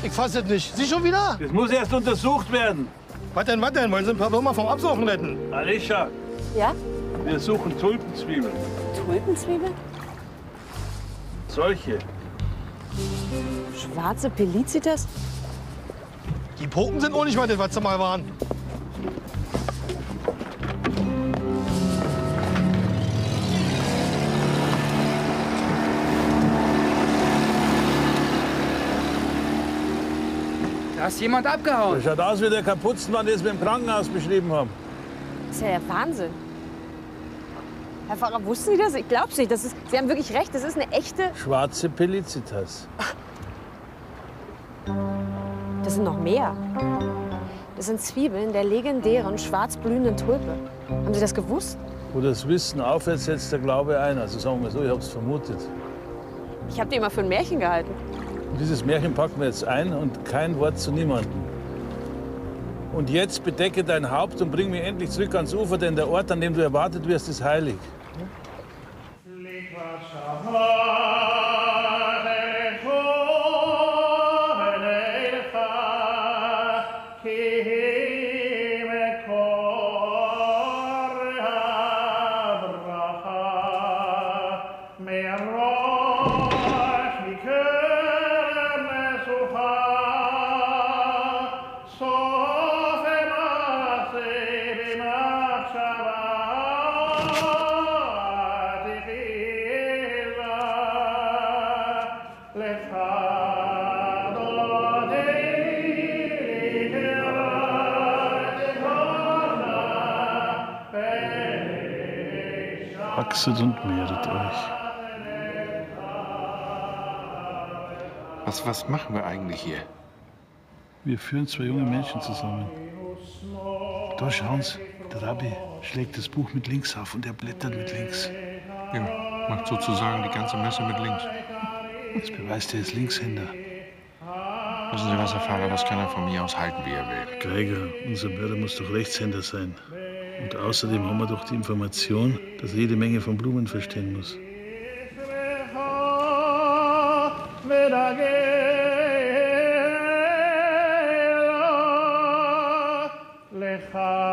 Ich fasse es nicht. Sie schon wieder? Das muss erst untersucht werden. Was denn, was denn? Wollen Sie ein paar Würmer vom Absuchen retten? Alicia, Ja? wir suchen Tulpenzwiebeln. Tulpenzwiebeln? Solche. Schwarze Pelicitas? Die Poken sind auch nicht mal das, was sie mal waren. Da ist jemand abgehauen. Das schaut aus wie der Kapuzenmann, den Sie im Krankenhaus beschrieben haben. Das ist ja der Wahnsinn. Herr Pfarrer, wussten Sie das? Ich glaub's nicht. Das ist, Sie haben wirklich recht. Das ist eine echte. Schwarze Pelicitas. Das sind noch mehr. Das sind Zwiebeln der legendären schwarzblühenden Tulpe. Haben Sie das gewusst? Wo das Wissen aufhört, setzt der Glaube ein. Also sagen wir so, ich hab's vermutet. Ich habe die immer für ein Märchen gehalten. Dieses Märchen packen wir jetzt ein und kein Wort zu niemandem. Und jetzt bedecke dein Haupt und bring mich endlich zurück ans Ufer, denn der Ort, an dem du erwartet wirst, ist heilig. Wachset und mehret euch. Was, was machen wir eigentlich hier? Wir führen zwei junge Menschen zusammen. Da schauen Sie, der Rabbi schlägt das Buch mit links auf und er blättert mit links. Ja, macht sozusagen die ganze Messe mit links. Das beweist, er ist Linkshänder. Wissen Sie was, Herr Pfarrer, das kann er von mir aus halten, wie er will. Geiger, unser Mörder muss doch Rechtshänder sein. Und außerdem haben wir doch die Information, dass er jede Menge von Blumen verstehen muss. Geiger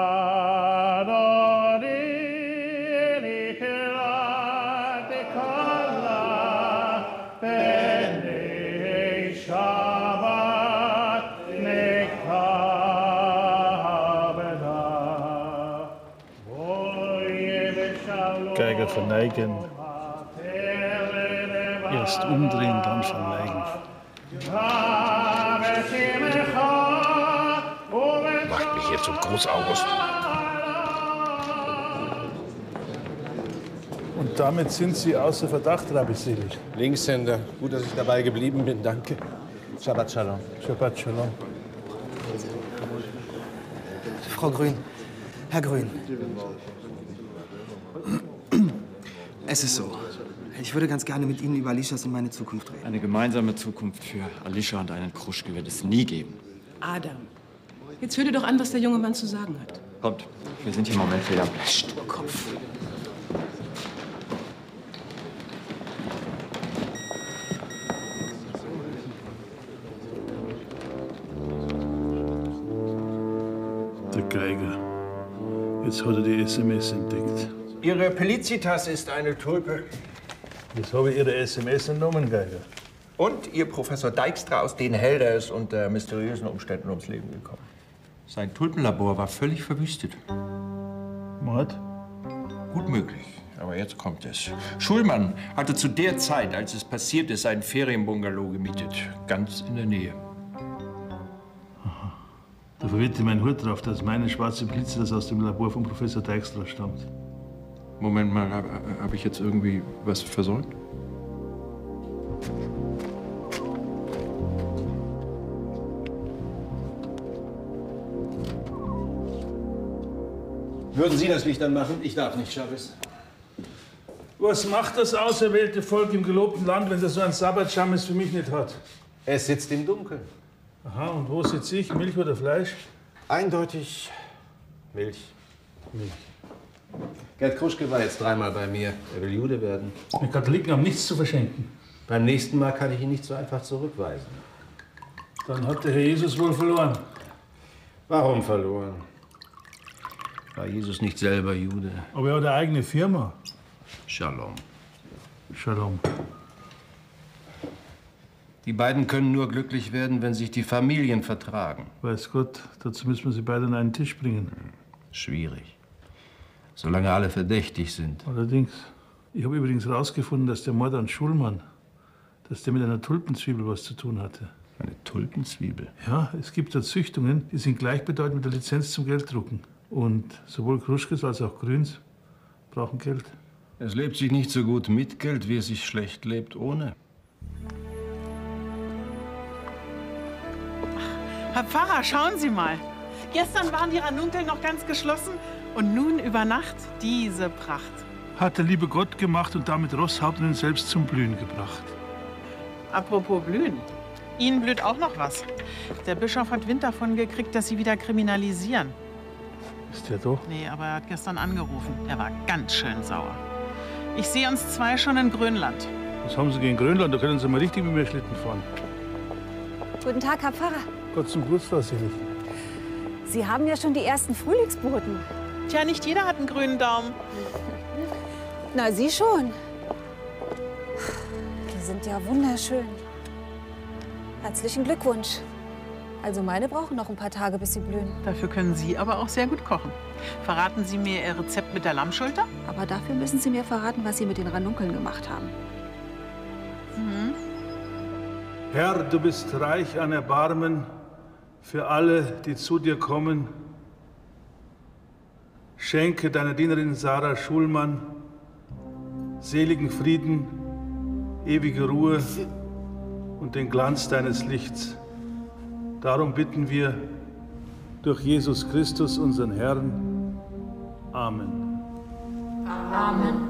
verneigen. Erst umdrehen, dann verneigen. Macht mich jetzt zum Großaugust. Und damit sind Sie außer Verdacht, Rabbi Selig. Linkshänder. Gut, dass ich dabei geblieben bin. Danke. Shabbat Shalom. Shabbat Shalom. Frau Grün, Herr Grün. Es ist so. Ich würde ganz gerne mit Ihnen über Alishas und meine Zukunft reden. Eine gemeinsame Zukunft für Alicia und einen Kruschke wird es nie geben. Adam, jetzt hör dir doch an, was der junge Mann zu sagen hat. Kommt, wir sind hier im Moment fehl am Platz. Felicitas ist eine Tulpe. Jetzt habe ich Ihre SMS entnommen, Geiger. Und Ihr Professor Dijkstra aus Den Helder ist unter mysteriösen Umständen ums Leben gekommen. Sein Tulpenlabor war völlig verwüstet. Mord? Gut möglich. Aber jetzt kommt es. Schulmann hatte zu der Zeit, als es passiert ist, einen Ferienbungalow gemietet. Ganz in der Nähe. Da verwirrte mein Hut drauf, dass meine schwarze Blitze das aus dem Labor von Professor Dijkstra stammt. Moment mal, habe hab ich jetzt irgendwie was versäumt? Würden Sie das Licht anmachen? Ich darf nicht, Chavez. Was macht das auserwählte Volk im gelobten Land, wenn das so ein Sabbatschammes für mich nicht hat? Es sitzt im Dunkeln. Aha, und wo sitze ich? Milch oder Fleisch? Eindeutig Milch. Milch. Gerd Kruschke war jetzt dreimal bei mir. Er will Jude werden. Die Katholiken haben nichts zu verschenken. Beim nächsten Mal kann ich ihn nicht so einfach zurückweisen. Dann hat der Herr Jesus wohl verloren. Warum verloren? War Jesus nicht selber Jude? Aber er hat eine eigene Firma. Shalom. Shalom. Die beiden können nur glücklich werden, wenn sich die Familien vertragen. Weiß Gott, dazu müssen wir sie beide an einen Tisch bringen. Schwierig. Solange alle verdächtig sind. Allerdings. Ich habe übrigens herausgefunden, dass der Mord an Schulmann, dass der mit einer Tulpenzwiebel was zu tun hatte. Eine Tulpenzwiebel? Ja, es gibt da Züchtungen, die sind gleichbedeutend mit der Lizenz zum Gelddrucken. Und sowohl Kruschkes als auch Grüns brauchen Geld. Es lebt sich nicht so gut mit Geld, wie es sich schlecht lebt ohne. Herr Pfarrer, schauen Sie mal. Gestern waren die Ranunkeln noch ganz geschlossen und nun über Nacht diese Pracht. Hat der liebe Gott gemacht und damit Rosshaupten selbst zum Blühen gebracht. Apropos Blühen. Ihnen blüht auch noch was. Der Bischof hat Wind davon gekriegt, dass Sie wieder kriminalisieren. Ist der doch? Nee, aber er hat gestern angerufen. Er war ganz schön sauer. Ich sehe uns zwei schon in Grönland. Was haben Sie gegen Grönland? Da können Sie mal richtig mit mir Schlitten fahren. Guten Tag, Herr Pfarrer. Gott zum Geburtstag, Selig. Sie haben ja schon die ersten Frühlingsboten. Tja, nicht jeder hat einen grünen Daumen. Na, Sie schon. Die sind ja wunderschön. Herzlichen Glückwunsch. Also meine brauchen noch ein paar Tage, bis sie blühen. Dafür können Sie aber auch sehr gut kochen. Verraten Sie mir Ihr Rezept mit der Lammschulter? Aber dafür müssen Sie mir verraten, was Sie mit den Ranunkeln gemacht haben. Mhm. Herr, du bist reich an Erbarmen für alle, die zu dir kommen. Schenke deiner Dienerin Sarah Schulmann seligen Frieden, ewige Ruhe und den Glanz deines Lichts. Darum bitten wir durch Jesus Christus, unseren Herrn. Amen. Amen.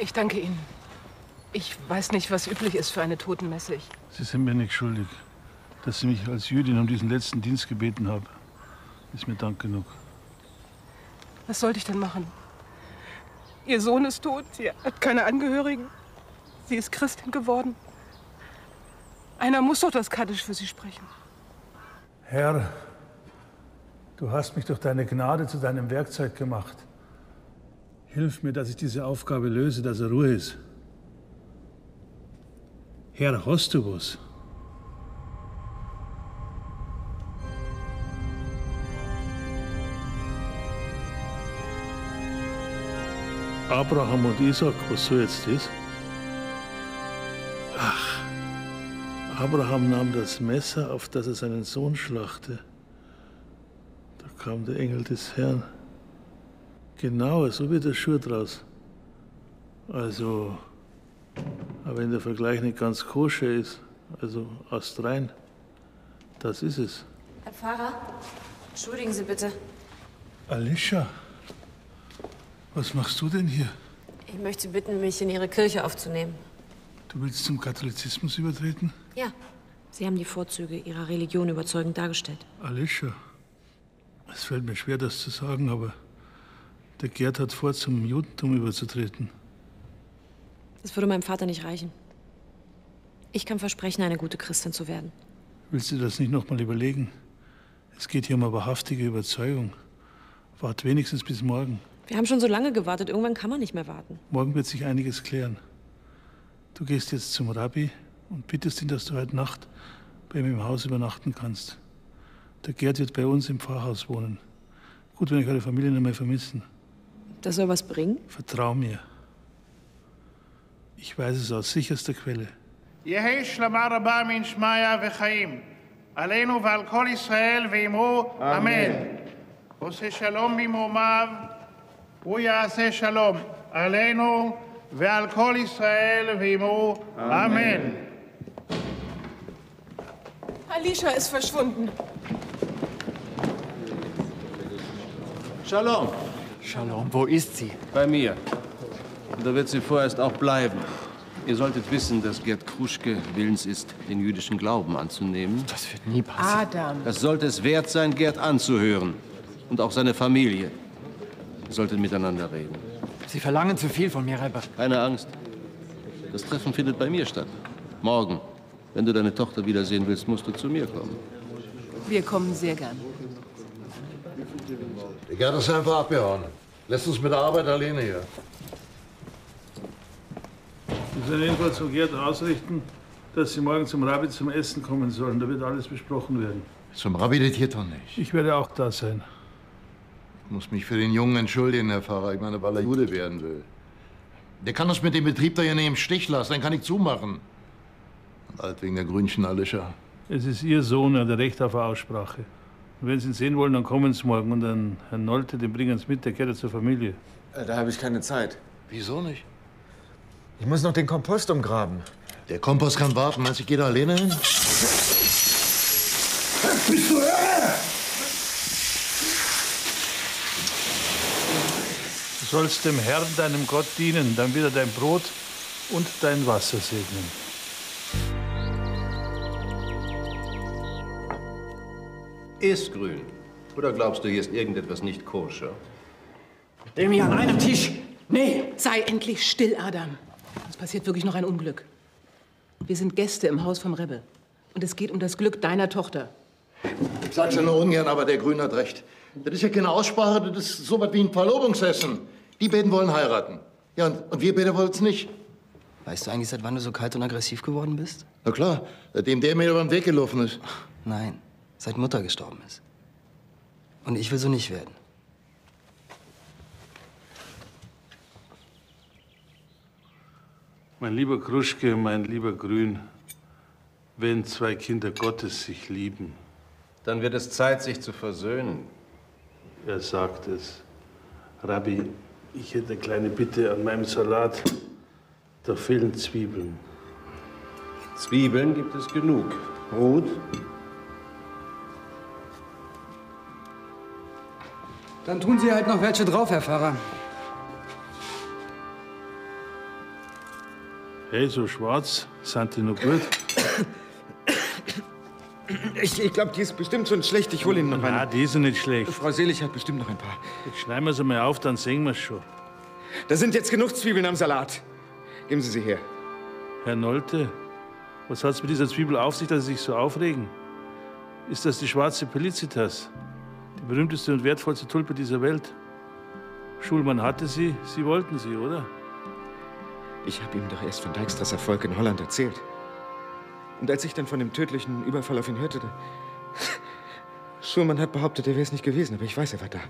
Ich danke Ihnen. Ich weiß nicht, was üblich ist für eine Totenmesse. Ich Sie sind mir nicht schuldig, dass Sie mich als Jüdin um diesen letzten Dienst gebeten haben. Ist mir Dank genug. Was sollte ich denn machen? Ihr Sohn ist tot, sie hat keine Angehörigen. Sie ist Christin geworden. Einer muss doch das Kaddisch für sie sprechen. Herr, du hast mich durch deine Gnade zu deinem Werkzeug gemacht. Hilf mir, dass ich diese Aufgabe löse, dass er Ruhe ist. Herr, hast Abraham und Isaac, was soll jetzt das? Ach, Abraham nahm das Messer, auf das er seinen Sohn schlachte. Da kam der Engel des Herrn. Genau, so wird der Schuh draus. Also, aber wenn der Vergleich nicht ganz koscher ist, also astrein, das ist es. Herr Pfarrer, entschuldigen Sie bitte. Alicia, was machst du denn hier? Ich möchte Sie bitten, mich in Ihre Kirche aufzunehmen. Du willst zum Katholizismus übertreten? Ja. Sie haben die Vorzüge Ihrer Religion überzeugend dargestellt. Alicia, es fällt mir schwer, das zu sagen, aber der Gerd hat vor, zum Judentum überzutreten. Das würde meinem Vater nicht reichen. Ich kann versprechen, eine gute Christin zu werden. Willst du das nicht noch mal überlegen? Es geht hier um eine wahrhaftige Überzeugung. Wart wenigstens bis morgen. Wir haben schon so lange gewartet, irgendwann kann man nicht mehr warten. Morgen wird sich einiges klären. Du gehst jetzt zum Rabbi und bittest ihn, dass du heute Nacht bei ihm im Haus übernachten kannst. Der Gerd wird bei uns im Pfarrhaus wohnen. Gut, wenn ich eure Familie nicht mehr vermissen. Das soll was bringen? Vertrau mir. Ich weiß es aus sicherster Quelle. יהי שלמה רבה מן שמיא וחיים, עלינו ועל כל ישראל ואמרו אמן. עושה שלום במרומיו, הוא יעשה שלום עלינו ועל כל ישראל ואמרו אמן. Alicia ist verschwunden. Shalom. Shalom, wo ist sie? Bei mir. Und da wird sie vorerst auch bleiben. Ihr solltet wissen, dass Gerd Kruschke willens ist, den jüdischen Glauben anzunehmen. Das wird nie passieren. Adam. Es sollte es wert sein, Gerd anzuhören. Und auch seine Familie. Ihr solltet miteinander reden. Sie verlangen zu viel von mir, Rebbe. Keine Angst. Das Treffen findet bei mir statt. Morgen. Wenn du deine Tochter wiedersehen willst, musst du zu mir kommen. Wir kommen sehr gern. Der Gerd ist einfach abgehauen. Lässt uns mit der Arbeit alleine hier. Wir sollen jedenfalls so Gerd ausrichten, dass Sie morgen zum Rabbi zum Essen kommen sollen. Da wird alles besprochen werden. Zum Rabbi das hier doch nicht. Ich werde auch da sein. Ich muss mich für den Jungen entschuldigen, Herr Pfarrer. Ich meine, weil er Jude werden will. Der kann uns mit dem Betrieb da ja nicht im Stich lassen. Dann kann ich zumachen. Und alt wegen der Grünchen, Alicia. Es ist Ihr Sohn, er hat Recht auf eine Aussprache. Und wenn Sie ihn sehen wollen, dann kommen Sie morgen. Und dann Herrn Nolte, den bringen Sie mit, der gehört ja zur Familie. Äh, Da habe ich keine Zeit. Wieso nicht? Ich muss noch den Kompost umgraben. Der Kompass kann warten. Meinst du, ich gehe da alleine hin? Bist du irre? Du sollst dem Herrn, deinem Gott, dienen, dann wird er dein Brot und dein Wasser segnen. Ist grün. Oder glaubst du, hier ist irgendetwas nicht koscher? Stell mich an einem Tisch. Nee, sei endlich still, Adam. Es passiert wirklich noch ein Unglück. Wir sind Gäste im Haus vom Rebbe. Und es geht um das Glück deiner Tochter. Ich sag's ja nur ungern, aber der Grün hat recht. Das ist ja keine Aussprache, das ist so was wie ein Verlobungsessen. Die beiden wollen heiraten. Ja, und, und wir beide wollen's nicht. Weißt du eigentlich, seit wann du so kalt und aggressiv geworden bist? Na klar, seitdem der mir über den Weg gelaufen ist. Nein, seit Mutter gestorben ist. Und ich will so nicht werden. Mein lieber Kruschke, mein lieber Grün, wenn zwei Kinder Gottes sich lieben. Dann wird es Zeit, sich zu versöhnen. Er sagt es. Rabbi, ich hätte eine kleine Bitte an meinem Salat. Da fehlen Zwiebeln. Zwiebeln gibt es genug. Ruth? Dann tun Sie halt noch welche drauf, Herr Pfarrer. Hey, so schwarz, sind die noch gut? Ich, ich glaube, die ist bestimmt schon schlecht. Ich hole Ihnen noch eine. Na, die sind nicht schlecht. Frau Selig hat bestimmt noch ein paar. Jetzt schneiden wir sie mal auf, dann sehen wir schon. Da sind jetzt genug Zwiebeln am Salat. Geben Sie sie her. Herr Nolte, was hat es mit dieser Zwiebel auf sich, dass Sie sich so aufregen? Ist das die schwarze Felicitas? Die berühmteste und wertvollste Tulpe dieser Welt? Schulmann hatte sie, Sie wollten sie, oder? Ich habe ihm doch erst von Dijkstras Erfolg in Holland erzählt. Und als ich dann von dem tödlichen Überfall auf ihn hörte. Schulmann hat behauptet, er wäre es nicht gewesen, aber ich weiß, er war da.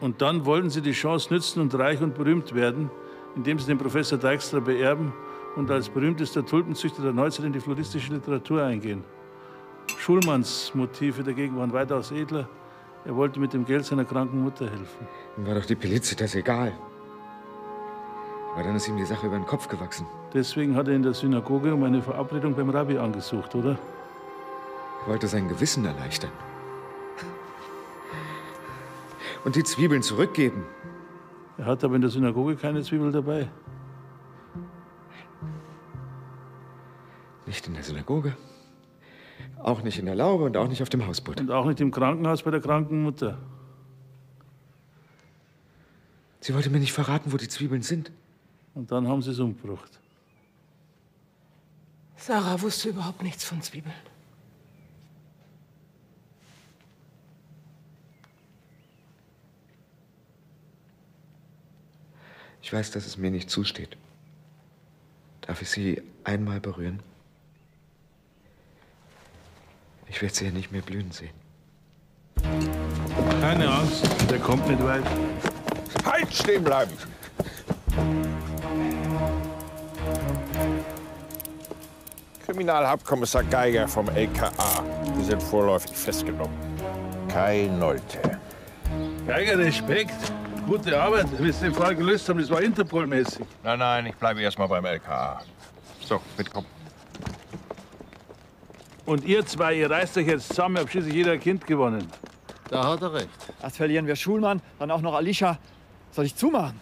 Und dann wollten Sie die Chance nützen und reich und berühmt werden, indem Sie den Professor Dijkstra beerben und als berühmtester Tulpenzüchter der Neuzeit in die floristische Literatur eingehen. Schulmanns Motive dagegen waren weitaus edler. Er wollte mit dem Geld seiner kranken Mutter helfen. Ihm war doch die Felicitas egal. Aber dann ist ihm die Sache über den Kopf gewachsen. Deswegen hat er in der Synagoge um eine Verabredung beim Rabbi angesucht, oder? Er wollte sein Gewissen erleichtern. Und die Zwiebeln zurückgeben. Er hat aber in der Synagoge keine Zwiebel dabei. Nicht in der Synagoge. Auch nicht in der Laube und auch nicht auf dem Hausboot. Und auch nicht im Krankenhaus bei der kranken Mutter. Sie wollte mir nicht verraten, wo die Zwiebeln sind. Und dann haben sie es umgebracht. Sarah wusste überhaupt nichts von Zwiebeln. Ich weiß, dass es mir nicht zusteht. Darf ich Sie einmal berühren? Ich werde Sie ja nicht mehr blühen sehen. Keine Angst, der kommt nicht weit. Halt, stehen bleiben! Kriminalhauptkommissar Geiger vom LKA. Sie sind vorläufig festgenommen. Kai Nolte. Geiger, Respekt. Gute Arbeit. Wie Sie den Fall gelöst haben, das war Interpol-mäßig. Nein, nein, ich bleibe erst mal beim LKA. So, mitkommen. Und ihr zwei, ihr reißt euch jetzt zusammen, habt schließlich jeder ein Kind gewonnen. Da hat er recht. Erst verlieren wir Schulmann, dann auch noch Alicia. Soll ich zumachen?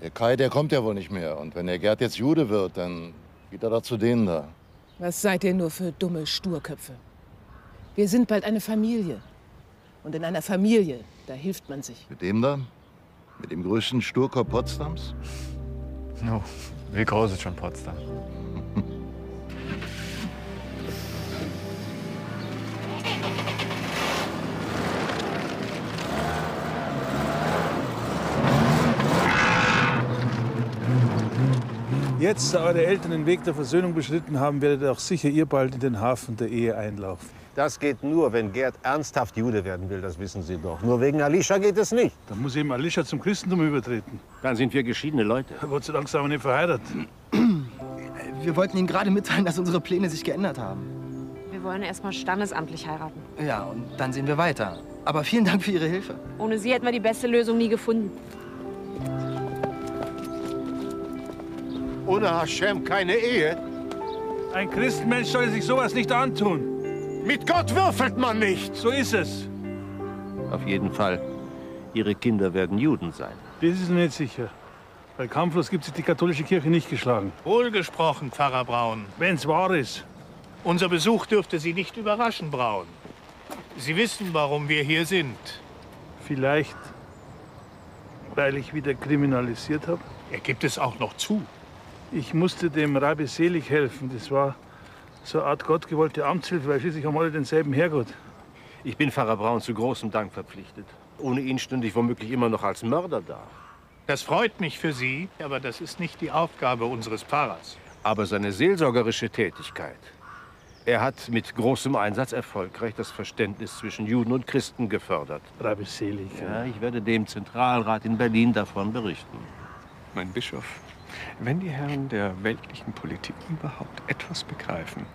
Der Kai, der kommt ja wohl nicht mehr. Und wenn der Gerd jetzt Jude wird, dann geht er da zu denen da. Was seid ihr nur für dumme Sturköpfe? Wir sind bald eine Familie. Und in einer Familie, da hilft man sich. Mit dem da? Mit dem größten Sturkopf Potsdams? No, wie groß ist schon Potsdam? Jetzt, da eure Eltern den Weg der Versöhnung beschritten haben, werdet auch sicher ihr bald in den Hafen der Ehe einlaufen. Das geht nur, wenn Gerd ernsthaft Jude werden will, das wissen Sie doch. Nur wegen Alicia geht es nicht. Da muss eben Alicia zum Christentum übertreten. Dann sind wir geschiedene Leute. Gott sei Dank sind wir nicht verheiratet. Wir wollten Ihnen gerade mitteilen, dass unsere Pläne sich geändert haben. Wir wollen erst mal standesamtlich heiraten. Ja, und dann sehen wir weiter. Aber vielen Dank für Ihre Hilfe. Ohne sie hätten wir die beste Lösung nie gefunden. Ohne Hashem keine Ehe. Ein Christenmensch sollte sich sowas nicht antun. Mit Gott würfelt man nicht. So ist es. Auf jeden Fall. Ihre Kinder werden Juden sein. Das ist nicht sicher. Bei kampflos gibt sich die katholische Kirche nicht geschlagen. Wohlgesprochen, Pfarrer Braun. Wenn's wahr ist. Unser Besuch dürfte Sie nicht überraschen, Braun. Sie wissen, warum wir hier sind. Vielleicht, weil ich wieder kriminalisiert habe. Er gibt es auch noch zu. Ich musste dem Rabbi Selig helfen. Das war so eine Art gottgewollte Amtshilfe, weil schließlich haben alle denselben Herrgott. Ich bin Pfarrer Braun zu großem Dank verpflichtet. Ohne ihn stünde ich womöglich immer noch als Mörder da. Das freut mich für Sie, aber das ist nicht die Aufgabe unseres Pfarrers. Aber seine seelsorgerische Tätigkeit. Er hat mit großem Einsatz erfolgreich das Verständnis zwischen Juden und Christen gefördert. Rabbi Selig. Ja, ich werde dem Zentralrat in Berlin davon berichten. Mein Bischof, wenn die Herren der weltlichen Politik überhaupt etwas begreifen,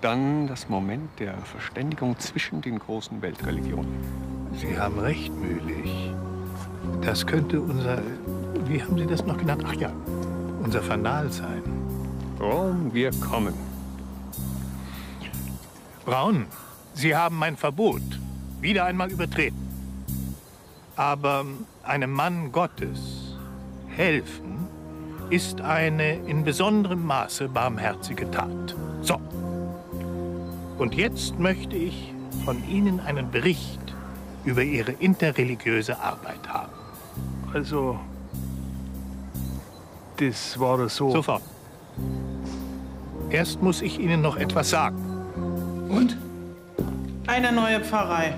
dann das Moment der Verständigung zwischen den großen Weltreligionen. Sie haben recht, Mühlich. Das könnte unser, wie haben Sie das noch genannt? Ach ja, unser Fanal sein. Rom, wir kommen. Braun, Sie haben mein Verbot wieder einmal übertreten. Aber einem Mann Gottes helfen ist eine in besonderem Maße barmherzige Tat. So. Und jetzt möchte ich von Ihnen einen Bericht über Ihre interreligiöse Arbeit haben. Also, das war so. Sofort. Erst muss ich Ihnen noch etwas sagen. Und? Eine neue Pfarrei.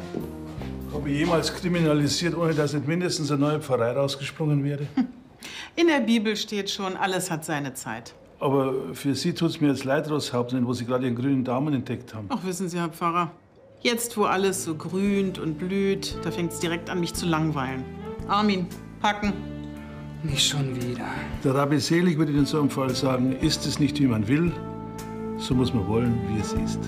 Habe ich jemals kriminalisiert, ohne dass nicht mindestens eine neue Pfarrei rausgesprungen wäre? In der Bibel steht schon, alles hat seine Zeit. Aber für Sie tut es mir jetzt leid, Rosshauptmann, wo Sie gerade Ihren grünen Daumen entdeckt haben. Ach, wissen Sie, Herr Pfarrer, jetzt, wo alles so grünt und blüht, da fängt es direkt an, mich zu langweilen. Armin, packen. Nicht schon wieder. Der Rabbi Selig würde in so einem Fall sagen, ist es nicht, wie man will, so muss man wollen, wie es ist.